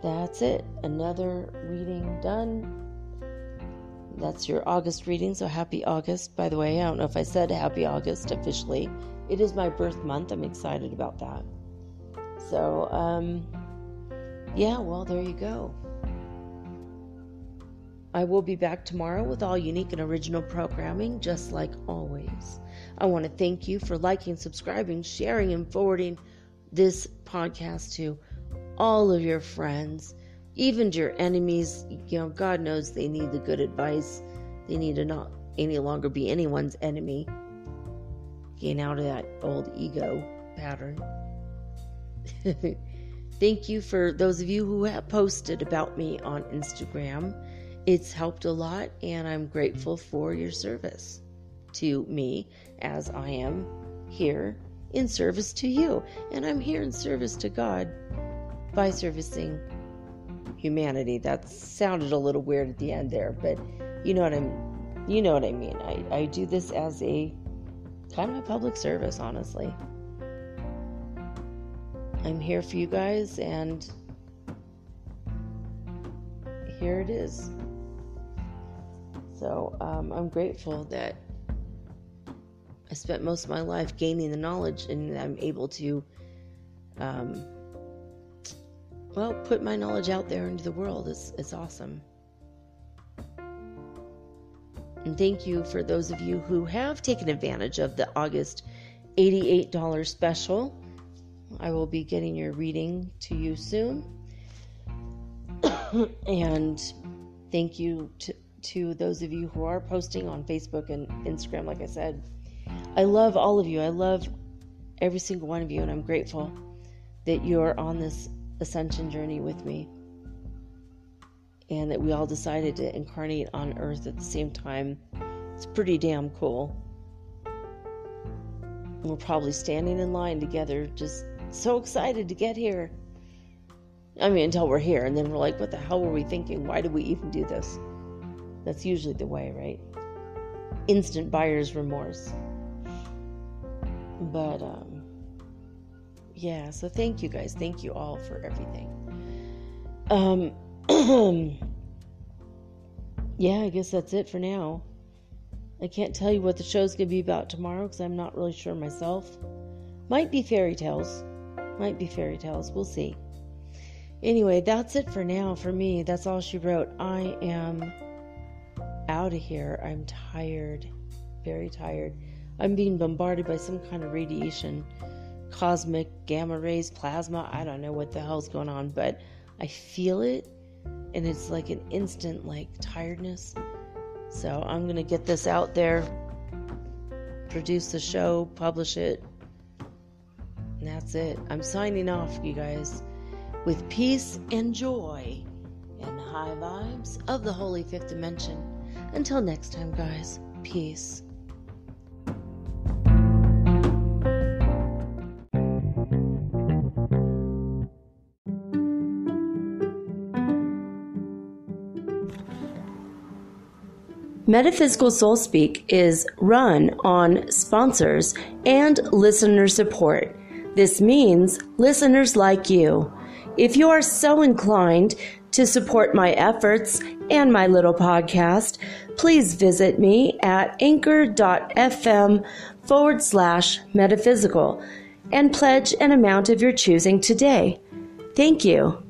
That's it. Another reading done. That's your August reading, so happy August. By the way, I don't know if I said happy August officially. It is my birth month. I'm excited about that. So, um, yeah, well, there you go. I will be back tomorrow with all unique and original programming, just like always. I want to thank you for liking, subscribing, sharing, and forwarding this podcast to all of your friends even to your enemies, you know, God knows they need the good advice. They need to not any longer be anyone's enemy. Getting out of that old ego pattern. Thank you for those of you who have posted about me on Instagram. It's helped a lot, and I'm grateful for your service to me as I am here in service to you. And I'm here in service to God by servicing humanity. That sounded a little weird at the end there, but you know what I'm you know what I mean. I, I do this as a kind of a public service, honestly. I'm here for you guys and here it is. So um, I'm grateful that I spent most of my life gaining the knowledge and I'm able to um, well, put my knowledge out there into the world. It's, it's awesome. And thank you for those of you who have taken advantage of the August $88 special. I will be getting your reading to you soon. and thank you to, to those of you who are posting on Facebook and Instagram, like I said. I love all of you. I love every single one of you, and I'm grateful that you're on this ascension journey with me. And that we all decided to incarnate on Earth at the same time. It's pretty damn cool. We're probably standing in line together, just so excited to get here. I mean, until we're here, and then we're like, what the hell were we thinking? Why did we even do this? That's usually the way, right? Instant buyer's remorse. But, um, yeah, so thank you guys. Thank you all for everything. Um, yeah, I guess that's it for now. I can't tell you what the show's going to be about tomorrow because I'm not really sure myself. Might be fairy tales. Might be fairy tales. We'll see. Anyway, that's it for now for me. That's all she wrote. I am out of here. I'm tired. Very tired. I'm being bombarded by some kind of radiation cosmic gamma rays, plasma. I don't know what the hell's going on, but I feel it and it's like an instant like tiredness. So I'm going to get this out there, produce the show, publish it. And that's it. I'm signing off, you guys, with peace and joy and high vibes of the Holy Fifth Dimension. Until next time, guys, peace. Metaphysical Soul Speak is run on sponsors and listener support. This means listeners like you. If you are so inclined to support my efforts and my little podcast, please visit me at anchor.fm forward slash metaphysical and pledge an amount of your choosing today. Thank you.